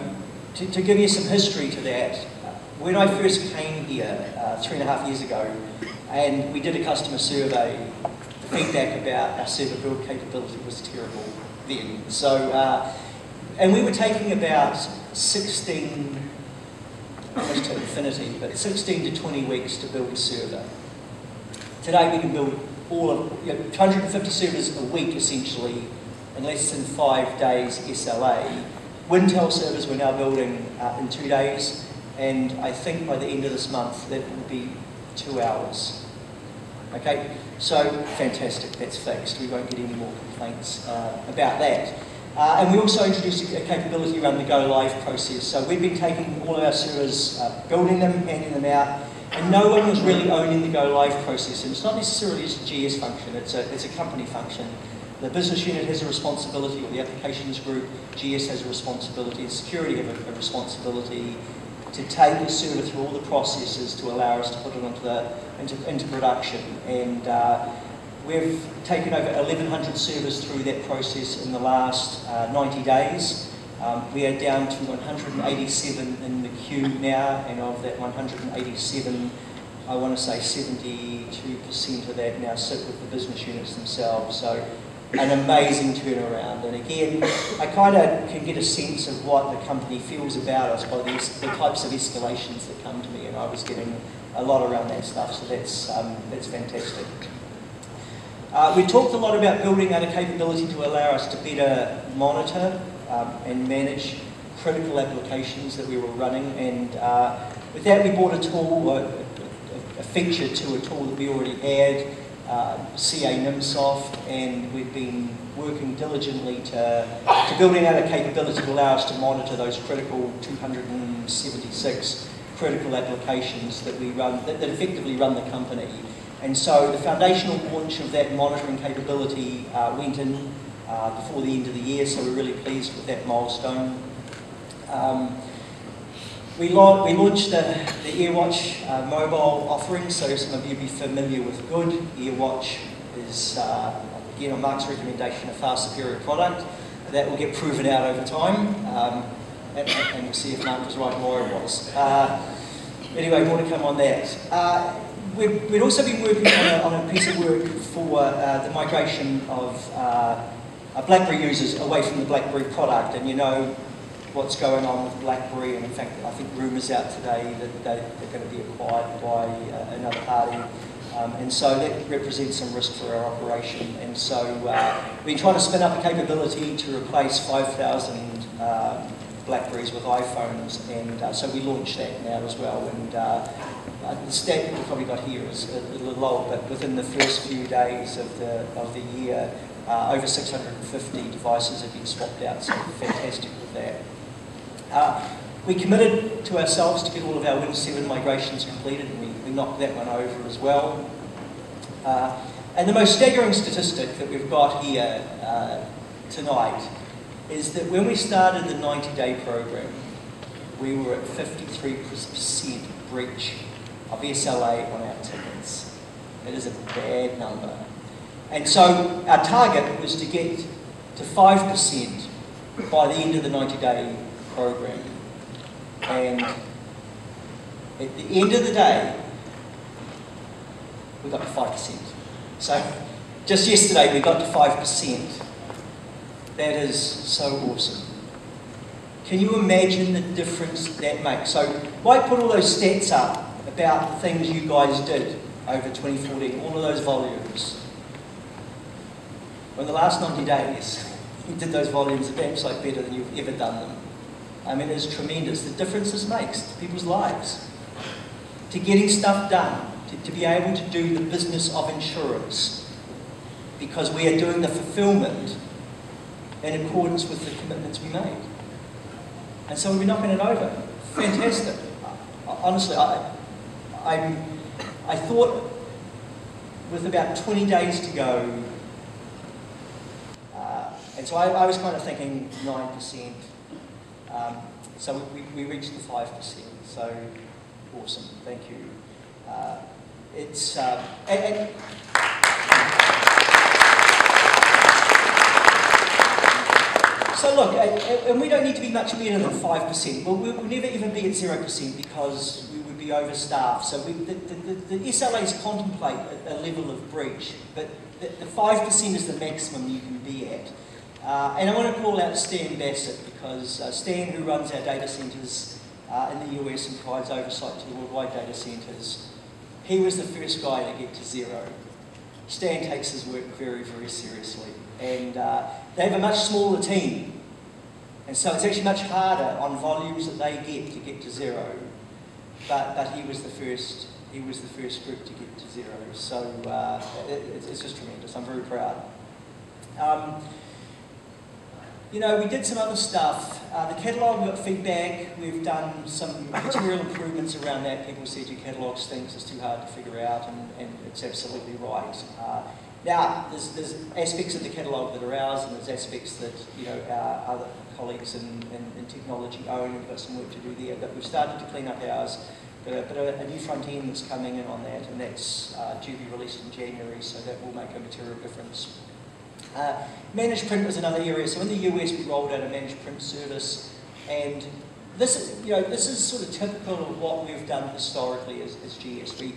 to, to give you some history to that, when I first came here uh, three and a half years ago, and we did a customer survey, feedback about our server build capability was terrible then. So, uh, and we were taking about 16, almost to infinity, but 16 to 20 weeks to build a server. Today we can build all of, you know, 250 servers a week essentially in less than five days SLA. Wintel servers we're now building uh, in two days, and I think by the end of this month that will be two hours. Okay, so fantastic, that's fixed. We won't get any more complaints uh, about that. Uh, and we also introduced a capability around the go live process. So we've been taking all of our servers, uh, building them, handing them out, and no one was really owning the go live process. And it's not necessarily just a GS function, it's a, it's a company function. The business unit has a responsibility, or the applications group, GS has a responsibility, and security have a, a responsibility to take server through all the processes to allow us to put it onto the, into, into production. And uh, we've taken over 1,100 servers through that process in the last uh, 90 days. Um, we are down to 187 in the queue now, and of that 187, I want to say 72% of that now sit with the business units themselves. So an amazing turnaround. And again, I kind of can get a sense of what the company feels about us by the, the types of escalations that come to me, and I was getting a lot around that stuff, so that's, um, that's fantastic. Uh, we talked a lot about building out a capability to allow us to better monitor um, and manage critical applications that we were running, and uh, with that we bought a tool, a, a, a feature to a tool that we already had, uh, CA NIMSoft, and we've been working diligently to, to building out a capability to allow us to monitor those critical 276 critical applications that we run, that, that effectively run the company. And so the foundational launch of that monitoring capability uh, went in uh, before the end of the year, so we're really pleased with that milestone. Um, we, la we launched the, the AirWatch uh, mobile offering, so some of you will be familiar with Good. AirWatch is, uh, again, on Mark's recommendation, a far superior product. That will get proven out over time, um, and, and, we'll see if Mark was right and Laura was. Uh, anyway, more to come on that. Uh, we've, we've also been working on a, on a piece of work for uh, the migration of BlackBerry users away from the BlackBerry product, and you know, what's going on with BlackBerry, and in fact, I think rumours out today that they, are going to be acquired by uh, another party. Um, and so that represents some risk for our operation. And so uh, we've been trying to spin up a capability to replace 5,000 uh, Blackberries with iPhones, and uh, so we launched that now as well. And uh, the stat that we've probably got here is a little old, but within the first few days of the, of the year, uh, over 650 devices have been swapped out, so fantastic with that. Uh, we committed to ourselves to get all of our Windows 7 migrations completed, and we, we knocked that one over as well. Uh, and the most staggering statistic that we've got here uh, tonight is that when we started the 90-day program, we were at 53% breach of SLA on our tickets. It is a bad number. And so our target was to get to 5% by the end of the 90-day program. And at the end of the day, we got to 5%. So just yesterday we got to 5%. That is so awesome. Can you imagine the difference that makes? So, why put all those stats up about the things you guys did over 2014, all of those volumes? Well, in the last 90 days, you did those volumes perhaps like better than you've ever done them. I mean, it's tremendous. The difference this makes to people's lives. To getting stuff done, to, to be able to do the business of insurance, because we are doing the fulfillment in accordance with the commitments we made. And so we're knocking it over. Fantastic. Honestly, I, I, I thought with about 20 days to go, uh, and so I, I, was kind of thinking 9%. Um, so we, we reached the 5%. So awesome. Thank you. Uh, it's, uh, and, and So look, and we don't need to be much better than 5%. Well, we'll never even be at 0% because we would be overstaffed. So we, the, the, the, SLAs contemplate a, a, level of breach, but the, the 5% is the maximum you can be at. Uh, and I want to call out Stan Bassett because uh, Stan, who runs our data centres uh, in the US and provides oversight to the worldwide data centres, he was the first guy to get to zero. Stan takes his work very, very seriously. And uh, they have a much smaller team. And so it's actually much harder on volumes that they get to get to zero. But, but he was the first he was the first group to get to zero. So uh, it, it's just tremendous. I'm very proud. Um, you know, we did some other stuff. Uh, the catalogue, we got feedback. We've done some material improvements around that. People said your catalogue stinks, it's too hard to figure out, and, and it's absolutely right. Uh, now, there's, there's aspects of the catalogue that are ours, and there's aspects that you know our other colleagues in, in, in technology own. We've got some work to do there, but we've started to clean up ours. But a, but a, a new front end that's coming in on that, and that's uh, due to be released in January, so that will make a material difference. Uh, managed print was another area. So in the US, we rolled out a managed print service, and this, is, you know, this is sort of typical of what we've done historically as, as GS. We,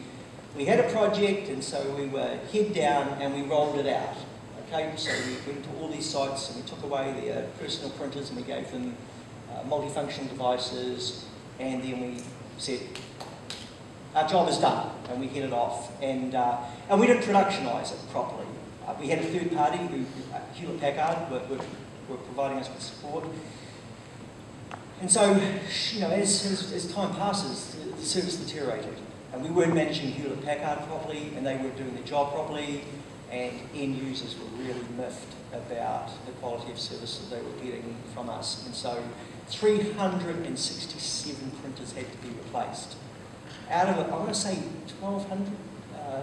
we had a project, and so we were head down and we rolled it out. Okay, so we went to all these sites and we took away their personal printers and we gave them uh, multifunctional devices, and then we said, our job is done, and we headed off. And, uh, and we didn't productionize it properly. Uh, we had a third party, who, uh, Hewlett Packard, were, were, were providing us with support. And so, you know, as, as, as time passes, the, the service deteriorated. And we weren't managing Hewlett Packard properly, and they weren't doing their job properly, and end users were really miffed about the quality of service that they were getting from us. And so 367 printers had to be replaced. Out of, I want to say 1,200, uh,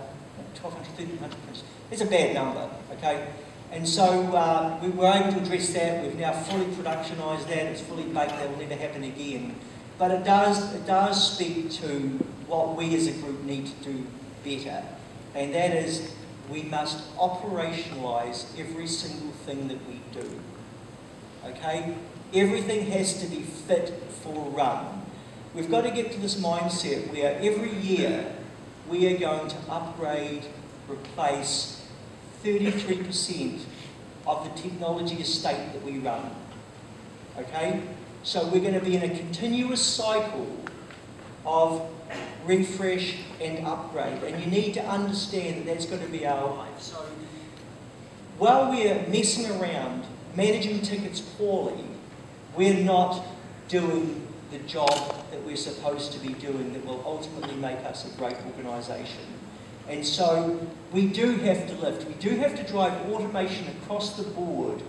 1,200, 1,300 printers. It's a bad number, okay? And so uh, we were able to address that. We've now fully productionised that. It's fully baked. That will never happen again. But it does, it does speak to what we as a group need to do better. And that is we must operationalise every single thing that we do. Okay? Everything has to be fit for run. We've got to get to this mindset where every year we are going to upgrade, replace 33% of the technology estate that we run. Okay? So we're going to be in a continuous cycle of refresh and upgrade. And you need to understand that that's going to be our life. So while we're messing around, managing tickets poorly, we're not doing the job that we're supposed to be doing that will ultimately make us a great organisation. And so we do have to lift, we do have to drive automation across the board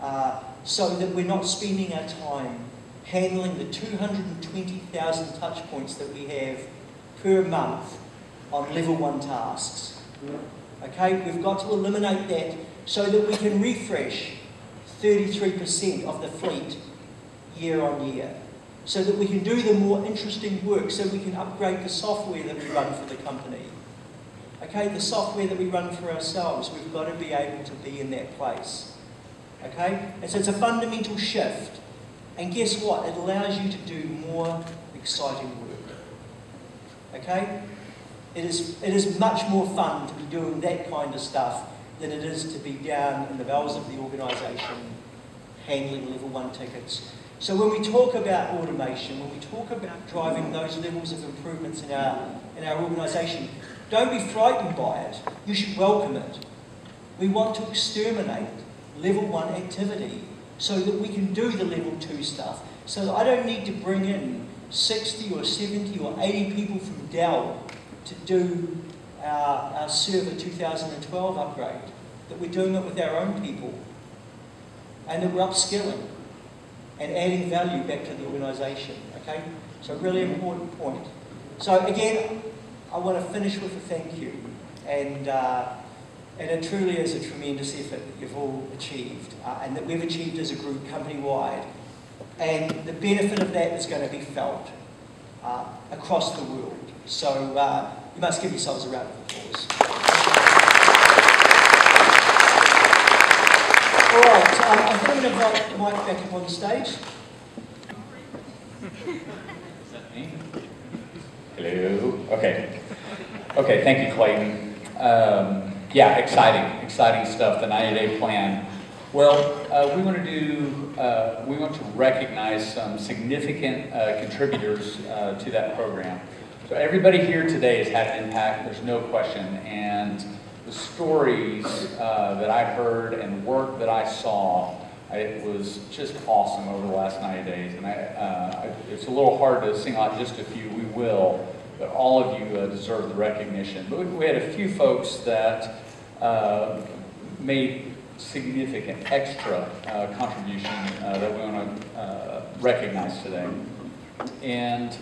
uh, so that we're not spending our time handling the 220,000 touch points that we have per month on level one tasks. Okay, we've got to eliminate that so that we can refresh 33% of the fleet year on year. So that we can do the more interesting work, so we can upgrade the software that we run for the company. Okay, the software that we run for ourselves, we've got to be able to be in that place. Okay? And so it's a fundamental shift. And guess what? It allows you to do more exciting work. Okay? It is, it is much more fun to be doing that kind of stuff than it is to be down in the bowels of the organisation handling level one tickets. So when we talk about automation, when we talk about driving those levels of improvements in our, in our organisation, don't be frightened by it. You should welcome it. We want to exterminate level one activity so that we can do the level two stuff. So that I don't need to bring in 60 or 70 or 80 people from Dell to do our, our server 2012 upgrade. That we're doing it with our own people. And that we're upskilling and adding value back to the organisation. Okay? So really important point. So again, I want to finish with a thank you. And uh, and it truly is a tremendous effort that you've all achieved uh, and that we've achieved as a group company-wide. And the benefit of that is going to be felt uh, across the world. So uh, you must give yourselves a round of applause. All right, um, I think I'm going to invite Mike back up on stage. Is that me? Hello. Okay. Okay. Thank you, Clayton. Um, yeah, exciting, exciting stuff. The 90-day plan. Well, uh, we want to do. Uh, we want to recognize some significant uh, contributors uh, to that program. So everybody here today has had an impact. There's no question, and the stories uh, that I heard and work that I saw, it was just awesome over the last 90 days. And I, uh, it's a little hard to single out just a few. We will, but all of you uh, deserve the recognition. But we, we had a few folks that uh, made significant extra uh, contribution uh, that we want to uh, recognize today. And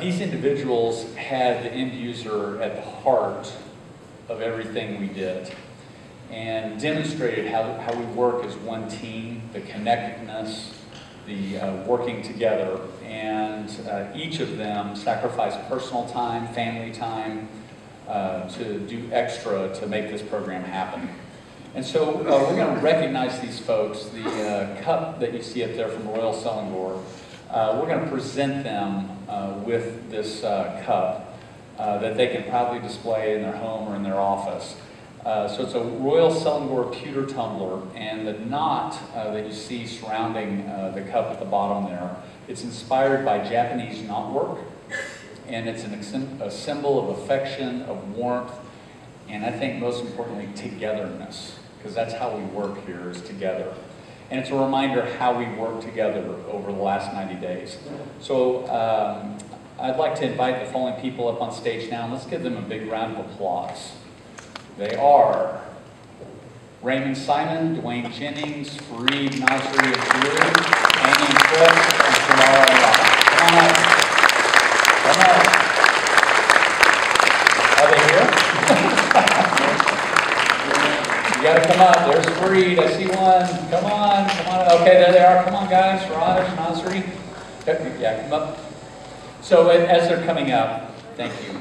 these individuals had the end user at the heart of everything we did and demonstrated how, how we work as one team, the connectedness, the uh, working together. And uh, each of them sacrificed personal time, family time, uh, to do extra to make this program happen. And so uh, we're going to recognize these folks. The uh, cup that you see up there from Royal Selangor, uh, we're going to present them with this cup that they can proudly display in their home or in their office. Uh, so it's a Royal Selangor pewter tumbler, and the knot uh, that you see surrounding uh, the cup at the bottom there, it's inspired by Japanese knotwork, and it's an, a symbol of affection, of warmth, and I think most importantly, togetherness, because that's how we work here is together. And it's a reminder how we work together over the last 90 days. So um, I'd like to invite the following people up on stage now, and let's give them a big round of applause. They are Raymond Simon, Dwayne Jennings, Fareed Nasri of Blue, Amy Crooks, and Tamara Ayala. Come on up. Come on. Are they here? you gotta come up. There's Fareed. I see one. Come on. Come on. Okay, there they are. Come on, guys. Raj, Nasri. Yeah, come up. So as they're coming up, thank you.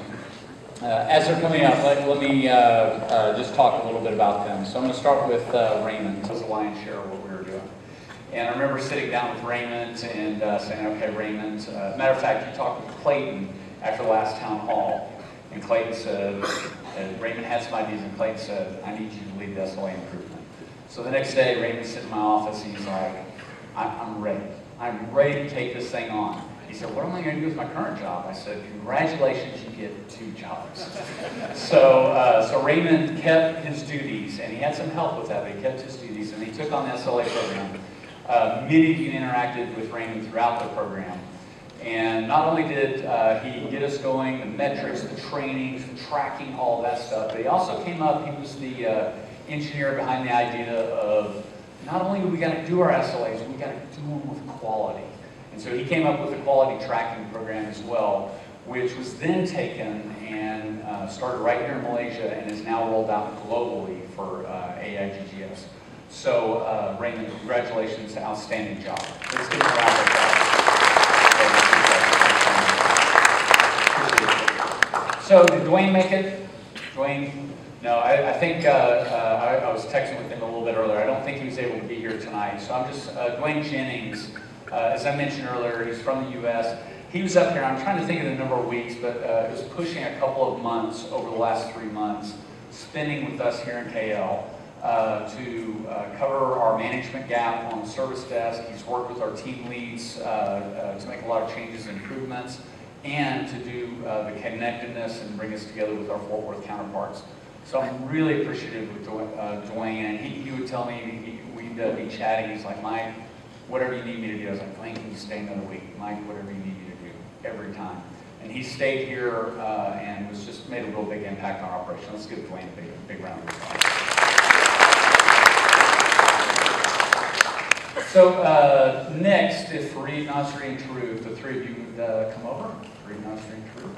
Uh, as they're coming up, let, let me uh, uh, just talk a little bit about them. So I'm going to start with uh, Raymond. This was a lion's share of what we were doing. And I remember sitting down with Raymond and uh, saying, okay, Raymond, uh, matter of fact, you talked with Clayton after the last town hall. And Clayton said, Raymond had some ideas, and Clayton said, I need you to lead the SLA improvement. So the next day, Raymond sits in my office, and he's like, I'm ready. I'm ready to take this thing on. He said, what am I going to do with my current job? I said, congratulations, you get two jobs. so, uh, so Raymond kept his duties, and he had some help with that, but he kept his duties, and he took on the SLA program. Uh, many of you interacted with Raymond throughout the program. And not only did uh, he get us going, the metrics, the trainings, the tracking, all that stuff, but he also came up, he was the uh, engineer behind the idea of not only do we got to do our SLAs, we got to do them with quality. And so he came up with a quality tracking program as well, which was then taken and uh, started right here in Malaysia and is now rolled out globally for uh, AIGGS. So uh, Raymond, congratulations, outstanding job. Let's give a round of. So did Dwayne make it? Dwayne? No, I, I think uh, uh, I, I, was texting with him a little bit earlier. I don't think he was able to be here tonight. So I'm just, uh, Dwayne Jennings, uh, as I mentioned earlier, he's from the U.S. He was up here, I'm trying to think of the number of weeks, but uh, it was pushing a couple of months over the last three months spending with us here in KL uh, to uh, cover our management gap on the service desk. He's worked with our team leads uh, uh, to make a lot of changes and improvements and to do the connectedness and bring us together with our Fort Worth counterparts. So I'm really appreciative with Dwayne, and he, he would tell me, he, we'd be chatting, he's like, Mike, whatever you need me to do. I was like, Dwayne, can you stay another week? Mike, whatever you need me to do, every time. And he stayed here uh, and was just made a real big impact on our operation. Let's give Dwayne a big, big round of applause. So uh, next is Fareed, Nasri, and Taruf. The three of you would uh, come over. Fareed, Nasri, and Taruf.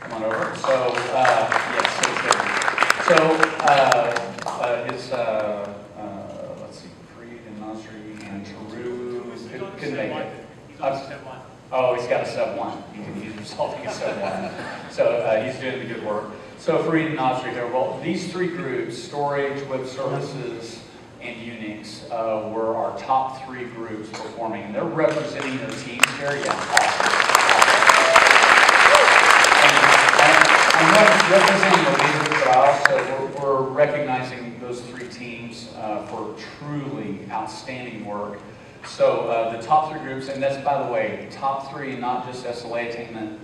Come on over. So, uh, yes, there. So, uh, uh, his, uh, uh, let's see, Fareed and Nasri and Taruf could- couldn't make it. He's on step one. Oh, he's got a sub one. He's, resulting in sub one. So uh, he's doing the good work. So Fareed and Nasri here, well, these three groups, storage, web services, and Unix, uh, were our top three groups performing. And they're representing their teams here. Yeah, awesome. And I'm not representing the leaders, but also, we're, we're recognizing those three teams uh, for truly outstanding work. So uh, the top three groups, and that's, by the way, top three, not just SLA attainment,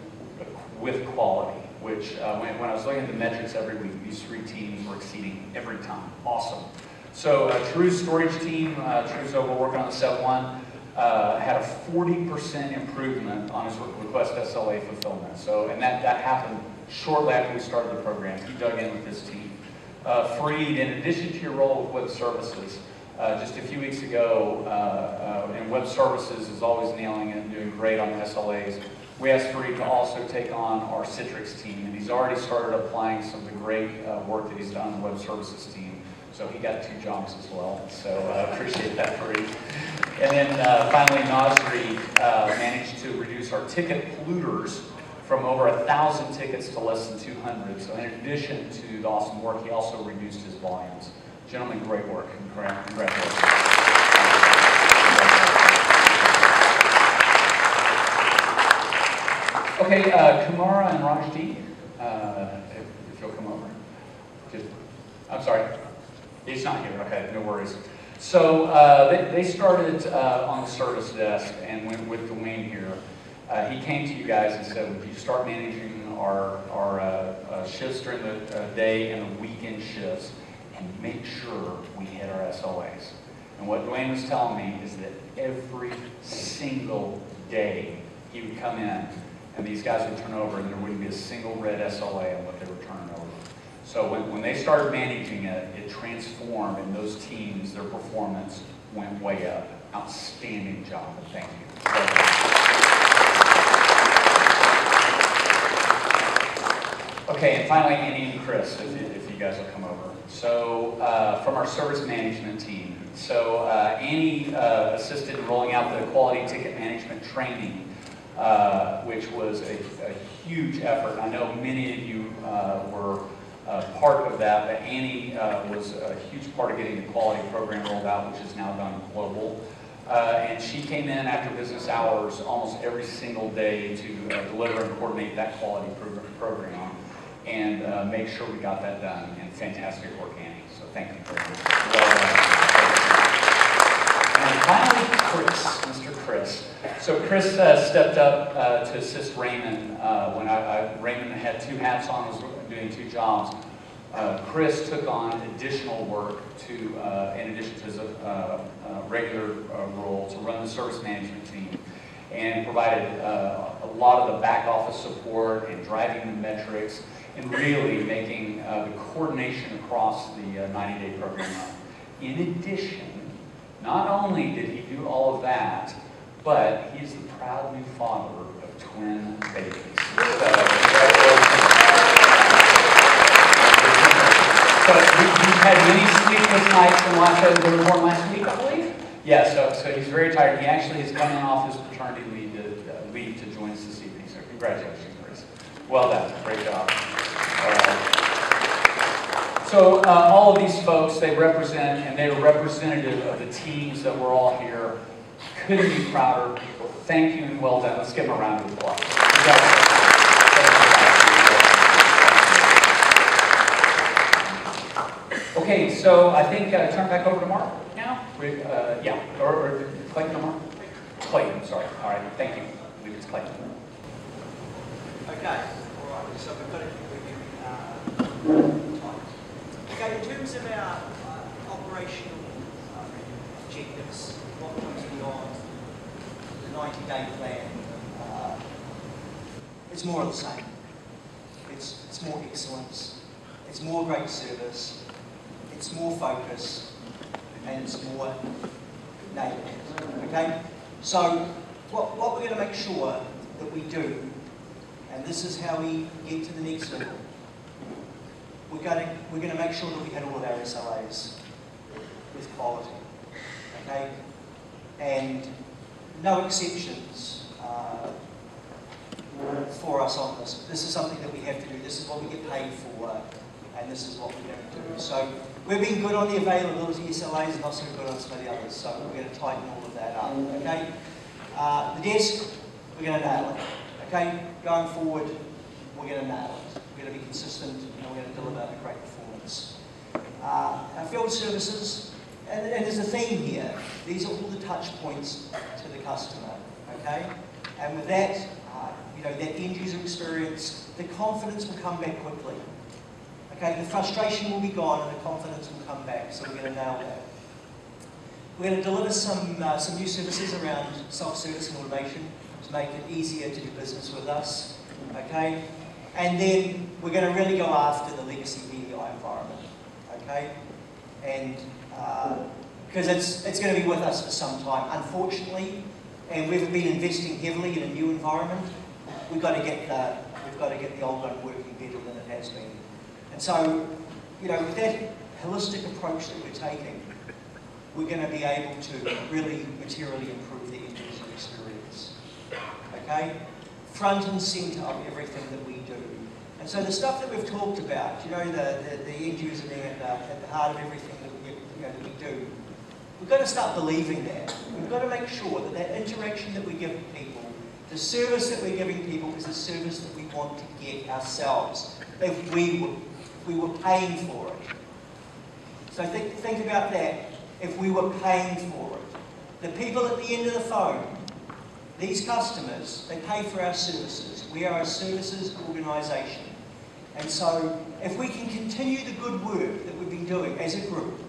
with quality, which uh, when, when I was looking at the metrics every week, these three teams were exceeding every time. Awesome. So uh, True's storage team, uh, True's over working on the set one, uh, had a 40% improvement on his request SLA fulfillment. So, and that, that happened shortly after we started the program. He dug in with his team. Uh, Fareed, in addition to your role with web services, uh, just a few weeks ago, uh, uh, and web services is always nailing it and doing great on SLAs. We asked Fareed to also take on our Citrix team, and he's already started applying some of the great uh, work that he's done on the web services team. So he got two jobs as well, so I appreciate that, Fareed. And then uh, finally, Nasri uh, managed to reduce our ticket polluters from over a thousand tickets to less than 200. So in addition to the awesome work, he also reduced his volumes. Gentlemen, great work. Congra- Congratulations. Okay, uh, and Rajdeep, uh, if if you'll come over. Just, I'm sorry. He's not here, okay, no worries. So uh, they, they started uh, on the service desk and went with Dwayne here. Uh, he came to you guys and said, would you start managing our, our uh, shifts during the day and the weekend shifts and make sure we hit our SLAs? And what Dwayne was telling me is that every single day he would come in and these guys would turn over and there wouldn't be a single red SLA on what they were turning over. So when, when they started managing it, it transformed and those teams, their performance went way up. Outstanding job, thank you. Okay, and finally, Annie and Chris, if you, if you guys will come over. So uh, from our service management team. So uh, Annie uh, assisted in rolling out the quality ticket management training uh, which was a, a huge effort. I know many of you uh, were uh, part of that, but Annie was a huge part of getting the quality program rolled out, which is now done global. Uh, and she came in after business hours almost every single day to uh, deliver and coordinate that quality pro- program and uh, make sure we got that done. And fantastic work, Annie. So thank you very much. And finally, Chris, Mr. Chris. So Chris uh, stepped up uh, to assist Raymond uh, when I, I, Raymond had two hats on, was doing two jobs. Uh, Chris took on additional work to, uh, in addition to his regular role, to run the service management team and provided a lot of the back office support and driving the metrics and really making uh, the coordination across the 90-day program. In addition, not only did he do all of that, but he's the proud new father of twin babies. So, so we, we've had many sleepless nights that they were born last week, I believe. Yeah, so, so he's very tired. He actually is coming off his paternity leave to, uh, leave to join us this evening. So congratulations. Well done. Great job. Uh, so uh, all of these folks, they represent, and they are representative of the teams that we're all here. Couldn't be prouder. Thank you and well done. Let's give them a round of applause. Okay, so I think, uh, turn back over to Mark now? Uh, yeah, or, or Clayton or Mark? Clayton, sorry. All right, thank you. I believe it's Clayton. Okay, all right, so we've got it, we can, uh. Okay, in terms of our uh, operational uh, objectives, what comes beyond the 90-day plan, uh, it's more of the same. It's, it's more excellence, it's more great service, it's more focus, and it's more neighbourhood, okay? So, what, what we're going to make sure that we do and this is how we get to the next level. We're going to, we're going to make sure that we hit all of our SLAs with quality. Okay? And no exceptions uh, for us on this. This is something that we have to do. This is what we get paid for, and this is what we're going to do. So we've been good on the availability SLAs and not so good on some of the others. So we're going to tighten all of that up. Okay? Uh, the desk, we're going to nail it. Okay, going forward, we're going to nail it. We're going to be consistent and we're going to deliver a great performance. Uh, our field services, and, and there's a theme here. These are all the touch points to the customer. Okay, and with that, uh, you know, that end user experience, the confidence will come back quickly. Okay, the frustration will be gone and the confidence will come back. So we're going to nail that. We're going to deliver some uh, some new services around self-service and automation to make it easier to do business with us, okay? And then we're going to really go after the legacy VDI environment, okay? And because uh, it's, it's going to be with us for some time, unfortunately, and we've been investing heavily in a new environment, we've got to get the, we've got to get the old one working better than it has been. And so, you know, with that holistic approach that we're taking, we're going to be able to really materially improve the end user experience okay? Front and centre of everything that we do. And so the stuff that we've talked about, you know, the, the, the end user being at the, at the heart of everything that we, you know, that we do, we've got to start believing that. We've got to make sure that that interaction that we give people, the service that we're giving people is the service that we want to get ourselves if we were, if we were paying for it. So think, think about that. If we were paying for it. The people at the end of the phone, these customers, they pay for our services. We are a services organisation. And so if we can continue the good work that we've been doing as a group,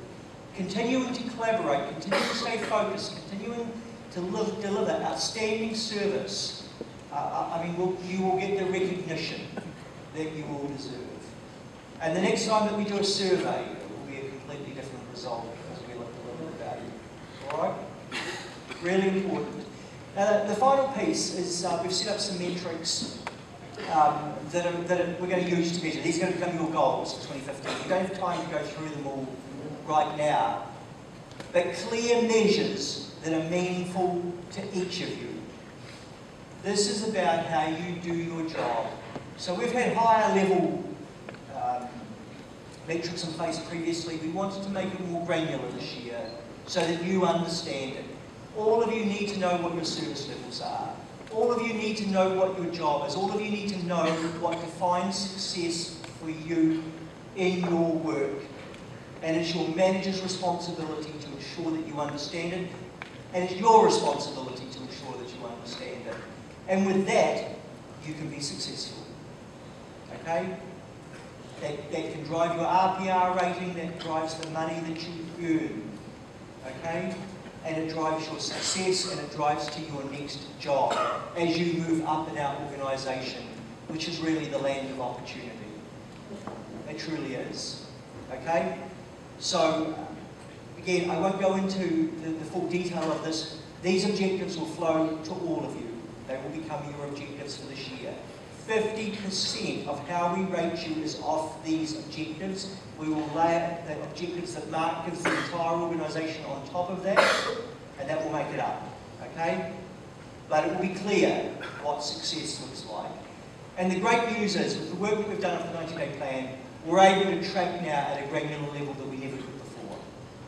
continuing to collaborate, continuing to stay focused, continuing to live, deliver outstanding service, uh, I mean, we'll, you will get the recognition that you all deserve. And the next time that we do a survey, it will be a completely different result as we look to deliver the value. All right? Really important. Now, the final piece is uh, we've set up some metrics um, that, are, that are, we're going to use to measure. These are going to become your goals for 2015. We don't have time to go through them all right now, but clear measures that are meaningful to each of you. This is about how you do your job. So we've had higher level um, metrics in place previously. We wanted to make it more granular this year so that you understand it. All of you need to know what your service levels are. All of you need to know what your job is. All of you need to know what defines success for you in your work. And it's your manager's responsibility to ensure that you understand it. And it's your responsibility to ensure that you understand it. And with that, you can be successful. Okay? That, that can drive your RPR rating, that drives the money that you earn. Okay? And it drives your success and it drives to your next job as you move up in our organisation, which is really the land of opportunity. It truly is. Okay? So, again, I won't go into the, the full detail of this. These objectives will flow to all of you. They will become your objectives for this year. 50% of how we rate you is off these objectives. We will lay the objectives that Mark gives the entire organisation on top of that, and that will make it up. Okay? But it will be clear what success looks like. And the great news is, with the work that we've done on the 90-day plan, we're able to track now at a granular level that we never could before.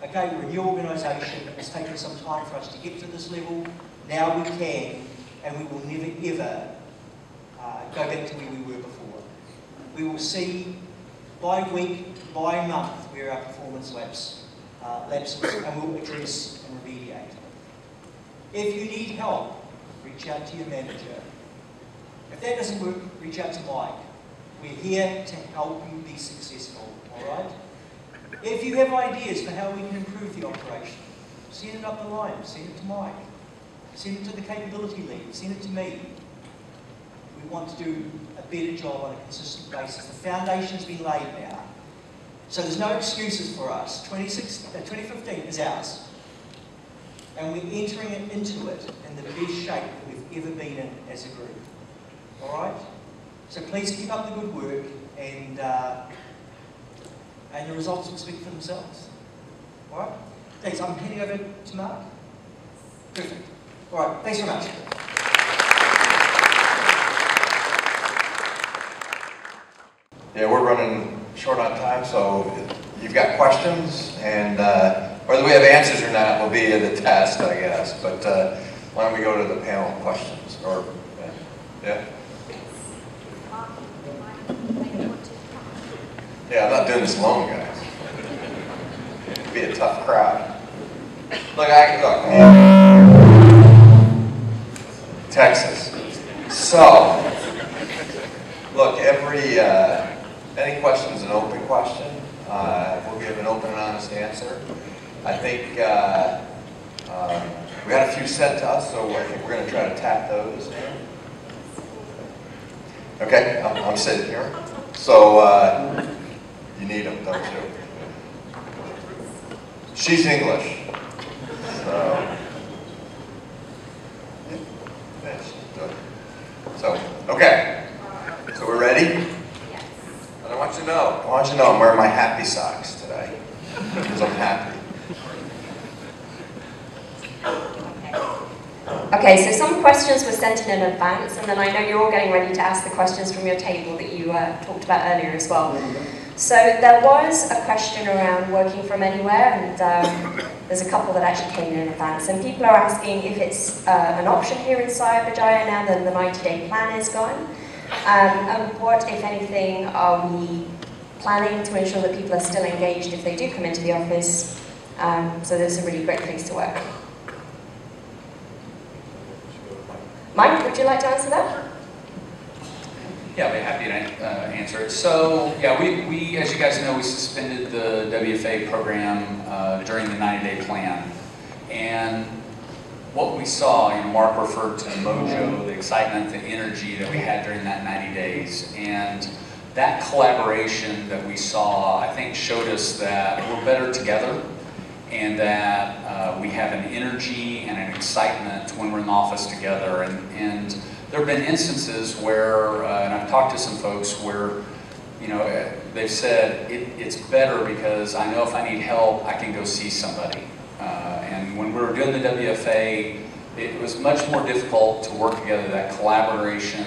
Okay, we're a new organisation. It's taken some time for us to get to this level. Now we can, and we will never ever uh, go back to where we were before. We will see by week, by month, where our performance lapse, uh, lapses, and we'll address and remediate. If you need help, reach out to your manager. If that doesn't work, reach out to Mike. We're here to help you be successful, all right? If you have ideas for how we can improve the operation, send it up the line, send it to Mike, send it to the capability lead, send it to me. We want to do a better job on a consistent basis. The foundation's been laid now. So there's no excuses for us. 26, uh, 2015 is ours. And we're entering it into it in the best shape that we've ever been in as a group. All right? So please keep up the good work and, uh, and the results will speak for themselves. All right? Thanks. I'm handing over to Mark. Perfect. All right. Thanks very much. Yeah, we're running short on time, so if you've got questions, and uh, whether we have answers or not will be the test, I guess. But uh, why don't we go to the panel questions? Or yeah, yeah, I'm not doing this alone, guys. It'd be a tough crowd. Look, I look. Texas. So, look, every. Uh, any question's an open question. Uh, we'll give an open and honest answer. I think uh, um, we had a few sent to us, so I think we're going to try to tap those. Okay, I'm, I'm sitting here. So uh, you need them, don't you? She's English. So. So, okay. So we're ready? I want you to know, I want you to know I'm wearing my happy socks today because I'm happy. Okay, so some questions were sent in in advance, and then I know you're all getting ready to ask the questions from your table that you uh, talked about earlier as well. So there was a question around working from anywhere, and um, there's a couple that actually came in in advance. And people are asking if it's uh, an option here in Cyberjaya now that the 90-day plan is gone. Um, and what, if anything, are we planning to ensure that people are still engaged if they do come into the office? Um, so is a really great place to work. Mike, would you like to answer that? Yeah, I'd be happy to uh, answer it. So, yeah, we, we, as you guys know, we suspended the WFA program uh, during the 90-day plan. And what we saw, you know, Mark referred to mojo, the excitement, the energy that we had during that 90 days. And that collaboration that we saw, I think, showed us that we're better together and that uh, we have an energy and an excitement when we're in the office together. And, and there have been instances where, uh, and I've talked to some folks where, you know, they've said it, it's better because I know if I need help, I can go see somebody. Uh, and when we were doing the WFA, it was much more difficult to work together, that collaboration,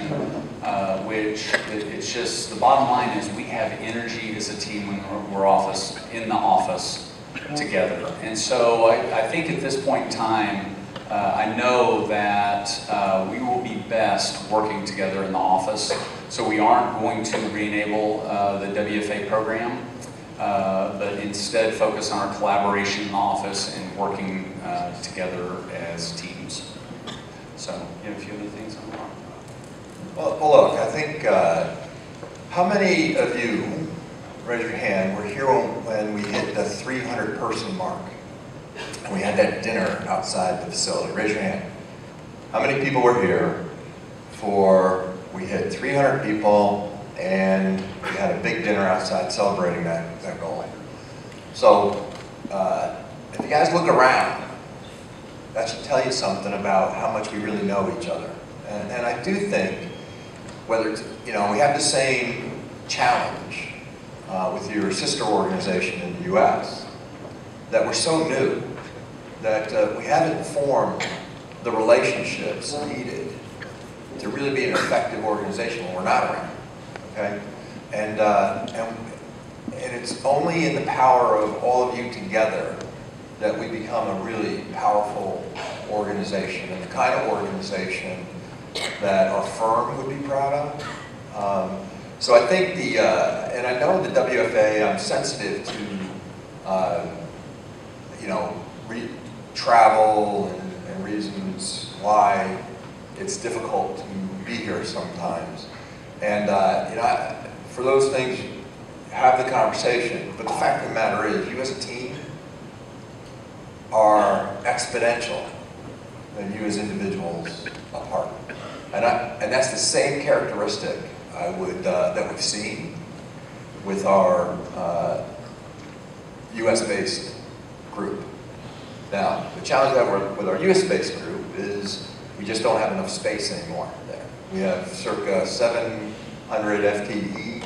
uh, which it, it's just, the bottom line is we have energy as a team when we're, we're office, in the office together. And so I, I think at this point in time, uh, I know that uh, we will be best working together in the office. So we aren't going to re-enable uh, the WFA program, uh, but instead focus on our collaboration office and working uh, together as teams. So, you have a few other things on that? Well, well look, I think, uh, how many of you, raise your hand, were here when we hit the 300 person mark? And we had that dinner outside the facility. Raise your hand. How many people were here for, we hit 300 people and we had a big dinner outside celebrating that, that goal. So, uh, if you guys look around, that should tell you something about how much we really know each other. And, and I do think, whether it's, you know, we have the same challenge uh, with your sister organization in the U.S., that we're so new, that uh, we haven't formed the relationships needed to really be an effective organization when we're not around, okay? And, uh, and, and it's only in the power of all of you together that we become a really powerful organization and the kind of organization that our firm would be proud of. Um, so I think the, uh, and I know the WFA, I'm sensitive to uh, you know, travel and, and reasons why it's difficult to be here sometimes. And, uh, you know, I- for those things, have the conversation. But the fact of the matter is, you as a team are exponential than you as individuals apart. And, I, and that's the same characteristic I would, uh, that we've seen with our uh, US-based group. Now, the challenge that we're, with our US-based group is we just don't have enough space anymore there. We have circa 700 FTE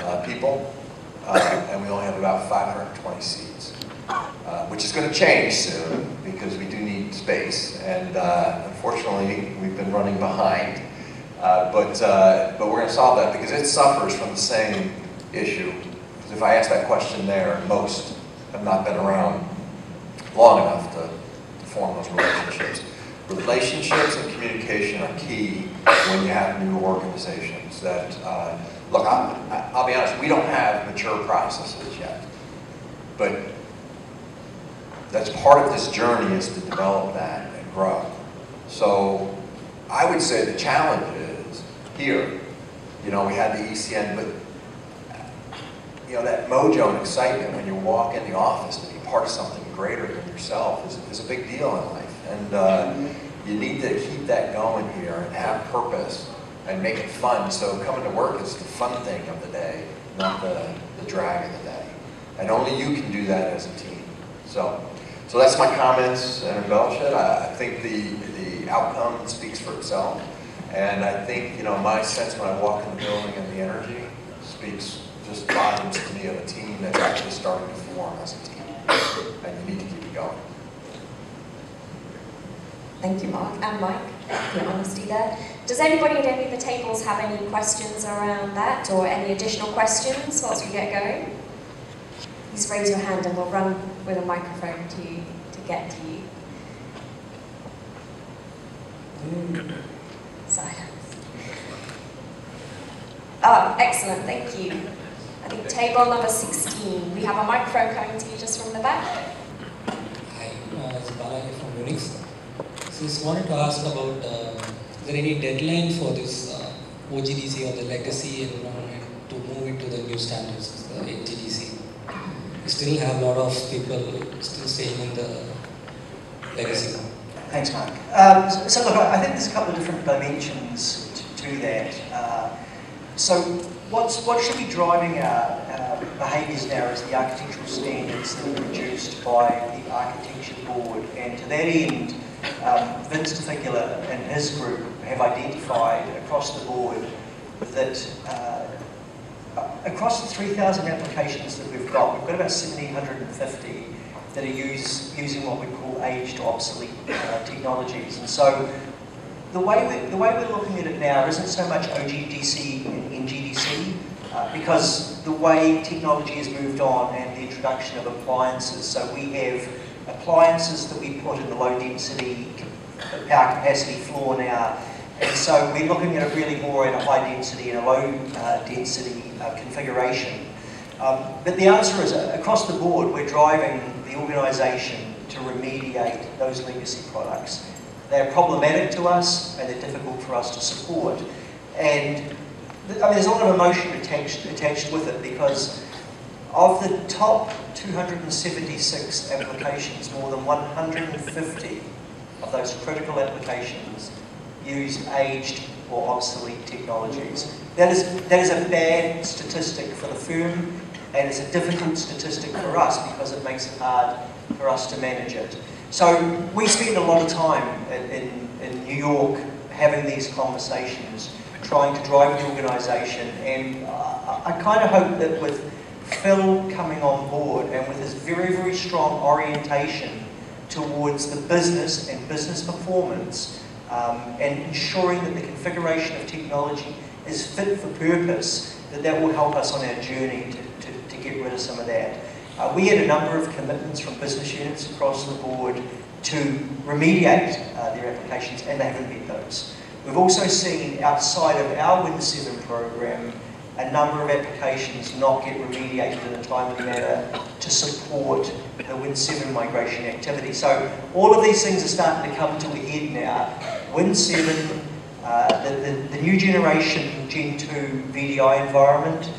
uh, people, uh, and we only have about 520 seats, uh, which is going to change soon because we do need space, and uh, unfortunately, we've been running behind. Uh, but, uh, but we're going to solve that because it suffers from the same issue. Because if I ask that question there, most have not been around long enough to, to form those relationships. Relationships and communication are key when you have new organizations that, uh, look, I, I- I'll be honest, we don't have mature processes yet. But that's part of this journey is to develop that and grow. So I would say the challenge is here, you know, we had the ECN, but you know, that mojo and excitement when you walk in the office to be part of something greater than yourself is, is a big deal in life. And uh, you need to keep that going here and have purpose and make it fun. So coming to work is the fun thing of the day, not the, the drag of the day. And only you can do that as a team. So, so that's my comments and embellish it. I, I think the, the outcome speaks for itself. And I think, you know, my sense when I walk in the building and the energy speaks just volumes to me of a team that's actually starting to form as a team. And you need to keep it going. Thank you, Mark and Mike, for your honesty there. Does anybody at any of the tables have any questions around that or any additional questions whilst we get going? Please raise your hand and we'll run with a microphone to, to get to you. Silence. Oh, excellent, thank you. I think table number 16. We have a microphone coming to you just from the back. Hi, uh, it's Balaji from Unix. So just wanted to ask about, uh, is there any deadline for this uh, OGDC or the legacy environment to move into the new standards, the NGDC? We still have a lot of people still staying in the legacy. Thanks, Mark. Um, so, look, I I think there's a couple of different dimensions to, to that. Uh, so what's, what should be driving our, our behaviours now is the architectural standards that are produced by the architecture board. And to that end, um, Vince Particular and his group have identified across the board that uh, across the 3,000 applications that we've got, we've got about 1,750 that are use, using what we call aged obsolete uh, technologies. And so the way, we, the way we're looking at it now isn't so much OGDC and NGDC, uh, because the way technology has moved on and the introduction of appliances. So we have appliances that we put in the low density power capacity floor now. And so we're looking at it really more at a high density and a low uh, density uh, configuration. Um, but the answer is, uh, across the board, we're driving the organisation to remediate those legacy products. They're problematic to us and they're difficult for us to support. And I mean, there's a lot of emotion attached, attached with it because of the top 276 applications, more than 150 of those critical applications use aged or obsolete technologies. That is, that is a bad statistic for the firm and it's a difficult statistic for us because it makes it hard for us to manage it. So we spend a lot of time in, in, in New York having these conversations, trying to drive the organisation and I, I kind of hope that with Phil coming on board and with his very, very strong orientation towards the business and business performance um, and ensuring that the configuration of technology is fit for purpose, that that will help us on our journey to, to, to get rid of some of that. Uh, we had a number of commitments from business units across the board to remediate uh, their applications and they haven't met those. We've also seen outside of our Win7 program a number of applications not get remediated in a timely manner to support the Win 7 migration activity. So all of these things are starting to come to a head now. Win 7, uh, the, the, the new generation Gen 2 VDI environment,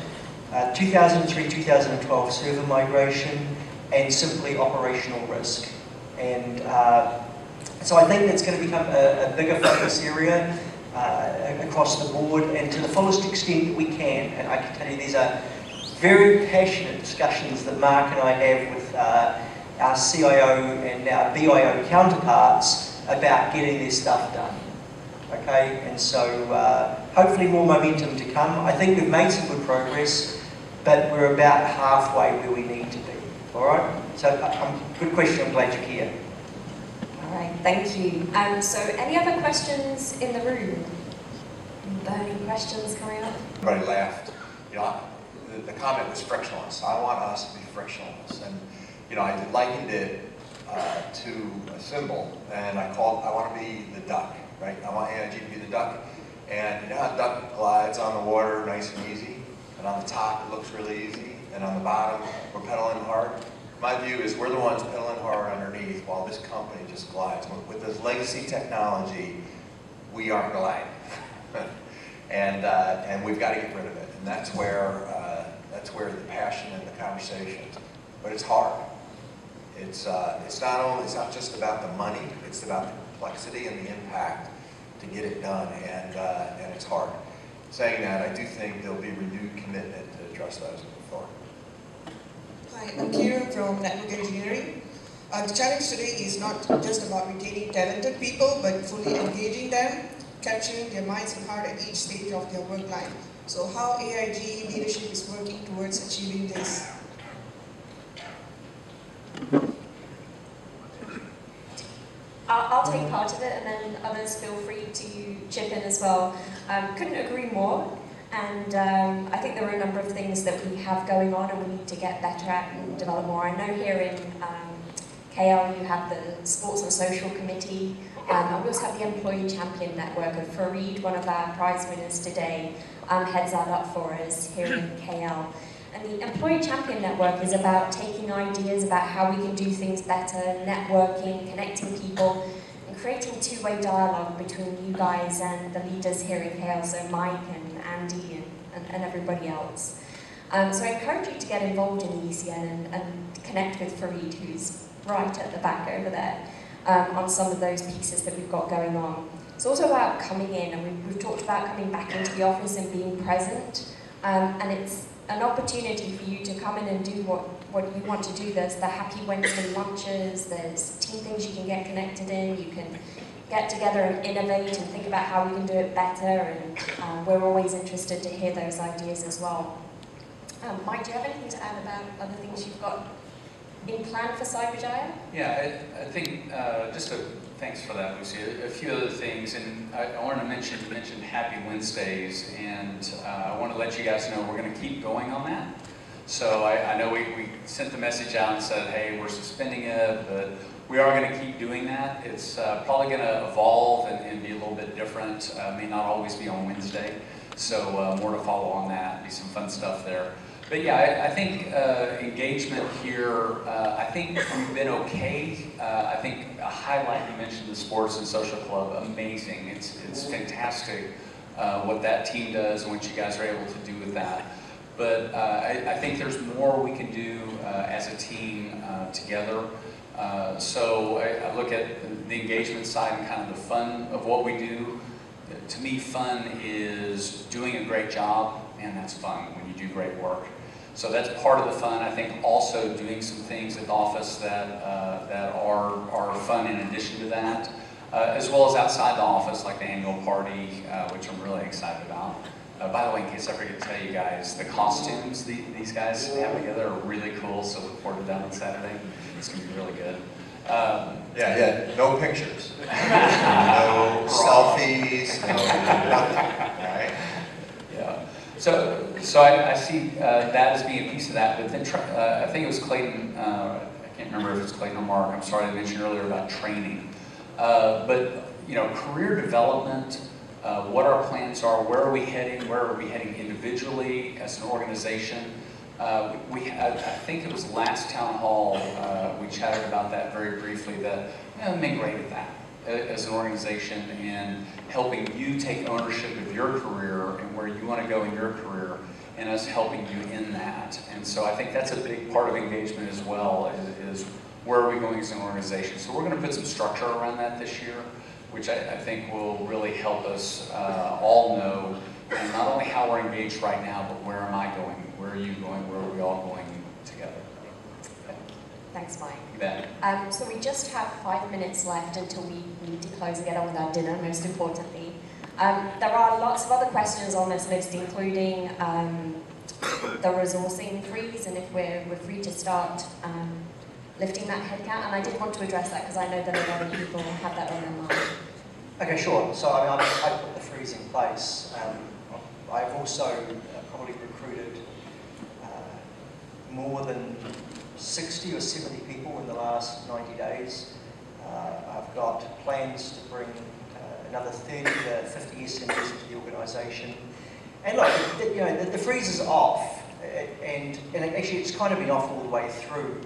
uh, 2003-2012 server migration, and simply operational risk. And uh, so I think that's going to become a, a bigger focus area uh, across the board and to the fullest extent that we can. And I can tell you these are very passionate discussions that Mark and I have with uh, our CIO and our BIO counterparts about getting this stuff done. Okay, and so uh, hopefully more momentum to come. I think we've made some good progress, but we're about halfway where we need to be. All right, so uh, um, good question. I'm glad you're here. All right, thank you. Um, so any other questions in the room? Burning questions coming up? Everybody laughed. You know, the, the comment was frictionless. I want us to be frictionless. And, you know, I likened it uh, to a symbol, and I called, I want to be the duck, right? I want AIG to be the duck. And you know how a duck glides on the water nice and easy? And on the top, it looks really easy. And on the bottom, we're pedaling hard. My view is we're the ones pedaling hard underneath while this company just glides. With this legacy technology, we are gliding. and, uh, and we've got to get rid of it. And that's where, uh, that's where the passion and the conversations, but it's hard. It's, uh, it's not only, it's not just about the money, it's about the complexity and the impact to get it done, and, uh, and it's hard. Saying that, I do think there'll be renewed commitment to address those. Hi, I'm Kira from Network Engineering. Uh, the challenge today is not just about retaining talented people, but fully engaging them, capturing their minds and heart at each stage of their work life. So how AIG leadership is working towards achieving this? I'll, take part of it and then others feel free to chip in as well. Um, couldn't agree more. And um, I think there are a number of things that we have going on and we need to get better at and develop more. I know here in um, KL you have the Sports and Social Committee, um, and we also have the Employee Champion Network, and Fareed, one of our prize winners today, um, heads that up for us here in KL. And the Employee Champion Network is about taking ideas about how we can do things better, networking, connecting people, and creating two-way dialogue between you guys and the leaders here in KL, so Mike and Andy and, and, and everybody else. Um, so I encourage you to get involved in the ECN and, and connect with Fareed, who's right at the back over there, um, on some of those pieces that we've got going on. It's also about coming in, and we've, we've talked about coming back into the office and being present, um, and it's an opportunity for you to come in and do what, what you want to do. There's the Happy Wednesday lunches, there's team things you can get connected in, you can get together and innovate and think about how we can do it better, and uh, we're always interested to hear those ideas as well. Um, Mike, do you have anything to add about other things you've got in plan for Cyberjaya? Yeah, I, I think, uh, just a, thanks for that, Lucy. A, a few other things, and I, I to mention, you mentioned Happy Wednesdays, and uh, I want to let you guys know we're going to keep going on that. So I, I know we, we sent the message out and said, hey, we're suspending it, but we are going to keep doing that. It's uh, probably going to evolve and, and, be a little bit different. Uh, may not always be on Wednesday. So uh, more to follow on that. Be some fun stuff there. But yeah, I, I think uh, engagement here, uh, I think we've been okay. Uh, I think a highlight, you mentioned the sports and social club, amazing. It's, it's fantastic what that team does and what you guys are able to do with that. But I, I, think there's more we can do as a team together. Uh, so I, I, look at the engagement side and kind of the fun of what we do. To me, fun is doing a great job, and that's fun when you do great work. So that's part of the fun. I think also doing some things at the office that, uh, that are, are fun in addition to that, uh, as well as outside the office, like the annual party, uh, which I'm really excited about. Uh, by the way, in case I forget to tell you guys, the costumes the, these guys have together are really cool, so look forward to that on Saturday. It's going to be really good. Um, yeah, yeah, no pictures. no selfies, no nothing, right? Yeah. So, so I, I see uh, that as being a piece of that, but then uh, I think it was Clayton, uh, I can't remember if it's Clayton or Mark, I'm sorry I mentioned earlier about training. Uh, but, you know, career development, uh, what our plans are, where are we heading, where are we heading individually as an organization. Uh, we, I I think it was last town hall, uh, we chatted about that very briefly, that, you know, make great at that as an organization and helping you take ownership of your career and where you want to go in your career and us helping you in that. And so I think that's a big part of engagement as well, is, is where are we going as an organization? So we're going to put some structure around that this year, which I, I think will really help us uh, all know not only how we're engaged right now, but where am I going? Where are you going? Where are we all going together? Thanks, Mike. Bet. Um, so we just have five minutes left until we need to close and get on with our dinner, most importantly. Um, there are lots of other questions on this list, including um, the resourcing freeze and if we're, we're free to start um, lifting that headcount. And I did want to address that because I know that a lot of people have that on their mind. Okay, sure. So I mean, I, I put the freeze in place. Um, I've also uh, probably recruited uh, more than 60 or 70 people in the last 90 days. Uh, I've got plans to bring uh, another 30 to 50 SMEs into the organisation. And look, the, you know, the, the freeze is off, and, and actually it's kind of been off all the way through.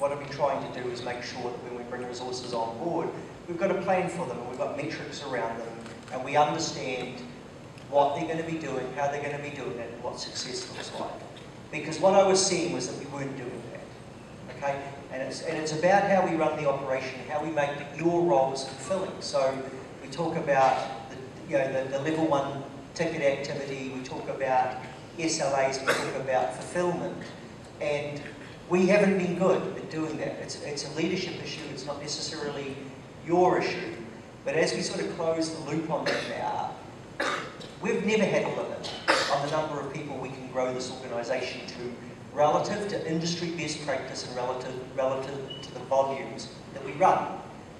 What I've been trying to do is make sure that when we bring resources on board, we've got a plan for them, and we've got metrics around them, and we understand what they're going to be doing, how they're going to be doing it, and what success looks like. Because what I was seeing was that we weren't doing that. Okay? And it's, and it's about how we run the operation, how we make your roles fulfilling. So we talk about the, you know, the, the level one ticket activity, we talk about SLAs, we talk about fulfillment. And we haven't been good at doing that. It's, it's a leadership issue, it's not necessarily your issue. But as we sort of close the loop on that now, we've never had a limit on the number of people we can grow this organisation to relative to industry best practice and relative, relative to the volumes that we run.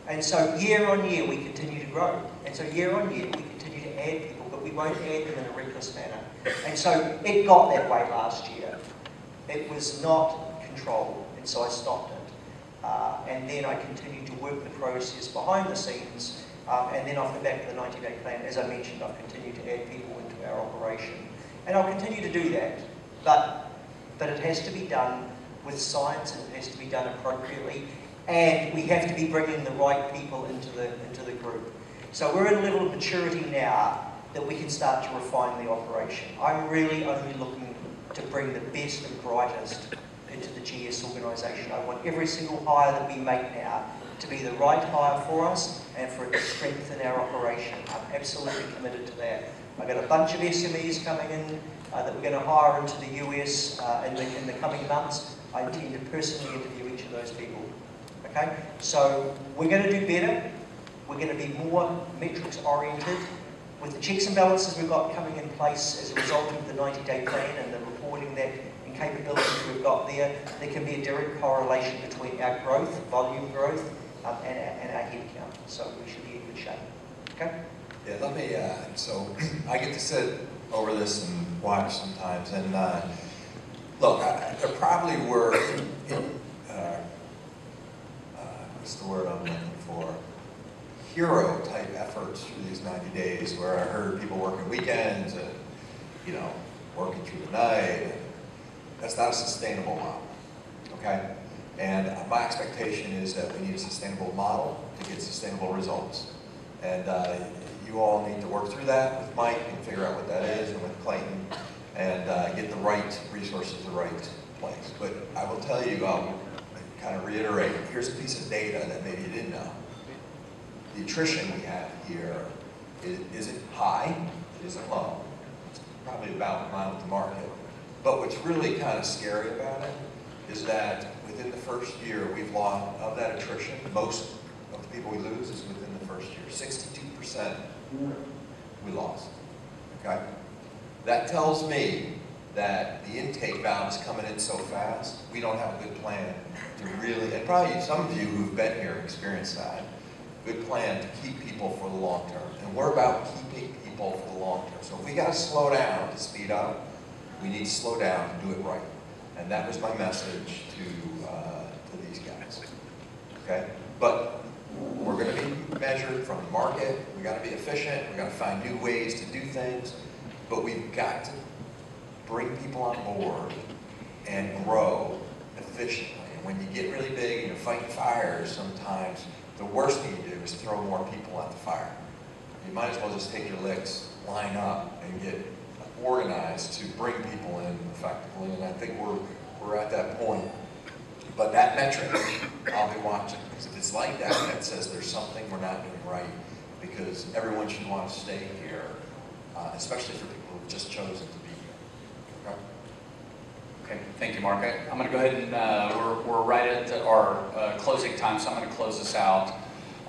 And so year on year we continue to grow. And so year on year we continue to add people, but we won't add them in a reckless manner. And so it got that way last year. It was not controlled, and so I stopped it. Uh, and then I continued to work the process behind the scenes. Um, and then off the back of the 90-day plan, as I mentioned, I've continued to add people into our operation. And I'll continue to do that. But, but it has to be done with science and it has to be done appropriately. And we have to be bringing the right people into the, into the group. So we're at a level of maturity now that we can start to refine the operation. I'm really only looking to bring the best and brightest into the GS organisation. I want every single hire that we make now to be the right hire for us and for it to strengthen our operation. I'm absolutely committed to that. I've got a bunch of SMEs coming in uh, that we're going to hire into the US uh, in, the, in the coming months. I intend to personally interview each of those people. Okay? So we're going to do better. We're going to be more metrics oriented. With the checks and balances we've got coming in place as a result of the 90-day plan and the reporting that capabilities we've got there, there can be a direct correlation between our growth, volume growth, um, and, and our headcount. So we should be in good shape. Okay? Yeah, let me, uh, so I get to sit over this and watch sometimes, and uh, look, I, there probably were, uh, uh, what's the word I'm looking for? Hero type efforts through these 90 days where I heard people working weekends and, you know, working through the night. And that's not a sustainable model, okay? And my expectation is that we need a sustainable model to get sustainable results. And uh, you all need to work through that with Mike and figure out what that is and with Clayton and uh, get the right resources to the right place. But I will tell you, I'll kind of reiterate, here's a piece of data that maybe you didn't know. The attrition we have here is, isn't high, it isn't low. It's probably about in line with the market. But what's really kind of scary about it is that within the first year, we've lost, of that attrition, most of the people we lose is within the first year. 62% we lost, okay? That tells me that the intake valve is coming in so fast, we don't have a good plan to really, and probably some of you who've been here experienced that, good plan to keep people for the long term. And we're about keeping people for the long term. So if we gotta slow down to speed up, we need to slow down and do it right. And that was my message to, uh, to these guys. Okay? But we're gonna be measured from the market, We've gotta be efficient, We've gotta find new ways to do things, but we've got to bring people on board and grow efficiently. And when you get really big and you're fighting fires, sometimes the worst thing you do is throw more people at the fire. You might as well just take your licks, line up, and get organized to bring people in effectively. And I think we're, we're at that point. But that metric, I'll be watching, because if it's like that, that says there's something we're not doing right, because everyone should want to stay here, uh, especially for people who've just chosen to be here. Okay? Thank you, Mark. I- I'm going to go ahead and, uh, we're we're right at our uh, closing time, so I'm going to close this out.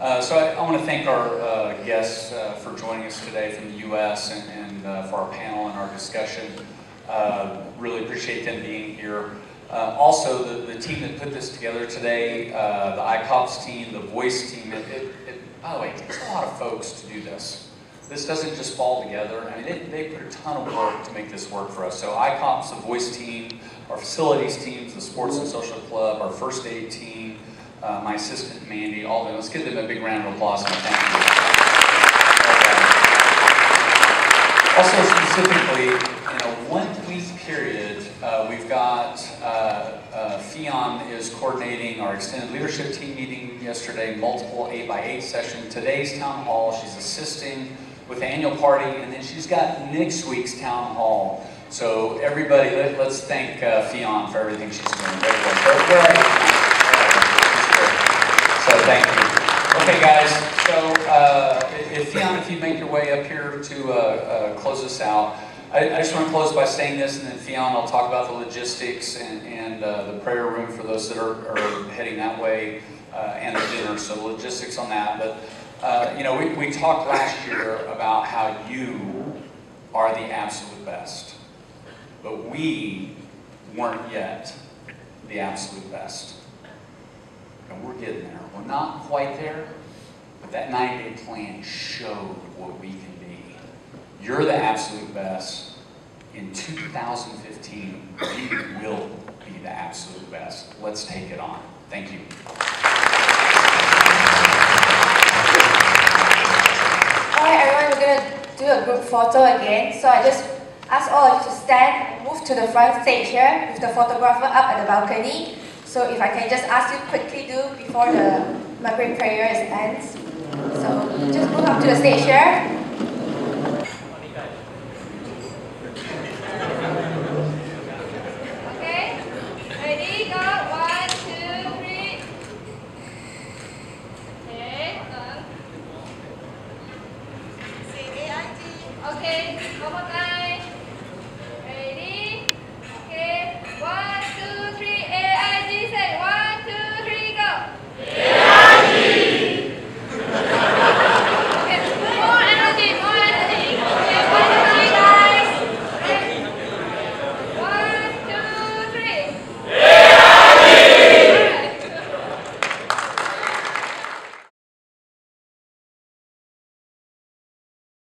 Uh, So I want to thank our uh, guests uh, for joining us today from the U.S. and- and uh, for our panel and our discussion. Uh, Really appreciate them being here. Also, the the team that put this together today, the ICOPS team, the Voice team, it- it, it- by the way, it takes a lot of folks to do this. This doesn't just fall together. I mean, they, they put a ton of work to make this work for us. So ICOPS, the voice team, our facilities teams, the sports and social club, our first aid team, uh, my assistant Mandy, Alden. Let's give them a big round of applause and thank you. Also specifically, in a one-week period, uh, we've got, uh, uh, FION is coordinating our extended leadership team meeting yesterday, multiple eight by eight session. Today's town hall, she's assisting with the annual party, and then she's got next week's town hall. So everybody, let, us thank uh, FION for everything she's doing good. Very good. So thank you. Okay, guys, so uh, if Fion, if you make your way up here to uh, uh, close us out, I, I just want to close by saying this, and then Fion, I'll talk about the logistics and, and uh, the prayer room for those that are, are heading that way, uh, and the dinner, so logistics on that. But, uh, you know, we, we talked last year about how you are the absolute best, but we weren't yet the absolute best. And we're getting there. We're not quite there, but that 90-day plan showed what we can be. You're the absolute best. In 2015, we will be the absolute best. Let's take it on. Thank you. Alright everyone, we're gonna do a group photo again. So I just ask all of you to stand move to the front stage here with the photographer up at the balcony. So if I can just ask you quickly do before the Maghrib prayer ends. So just move up to the stage here.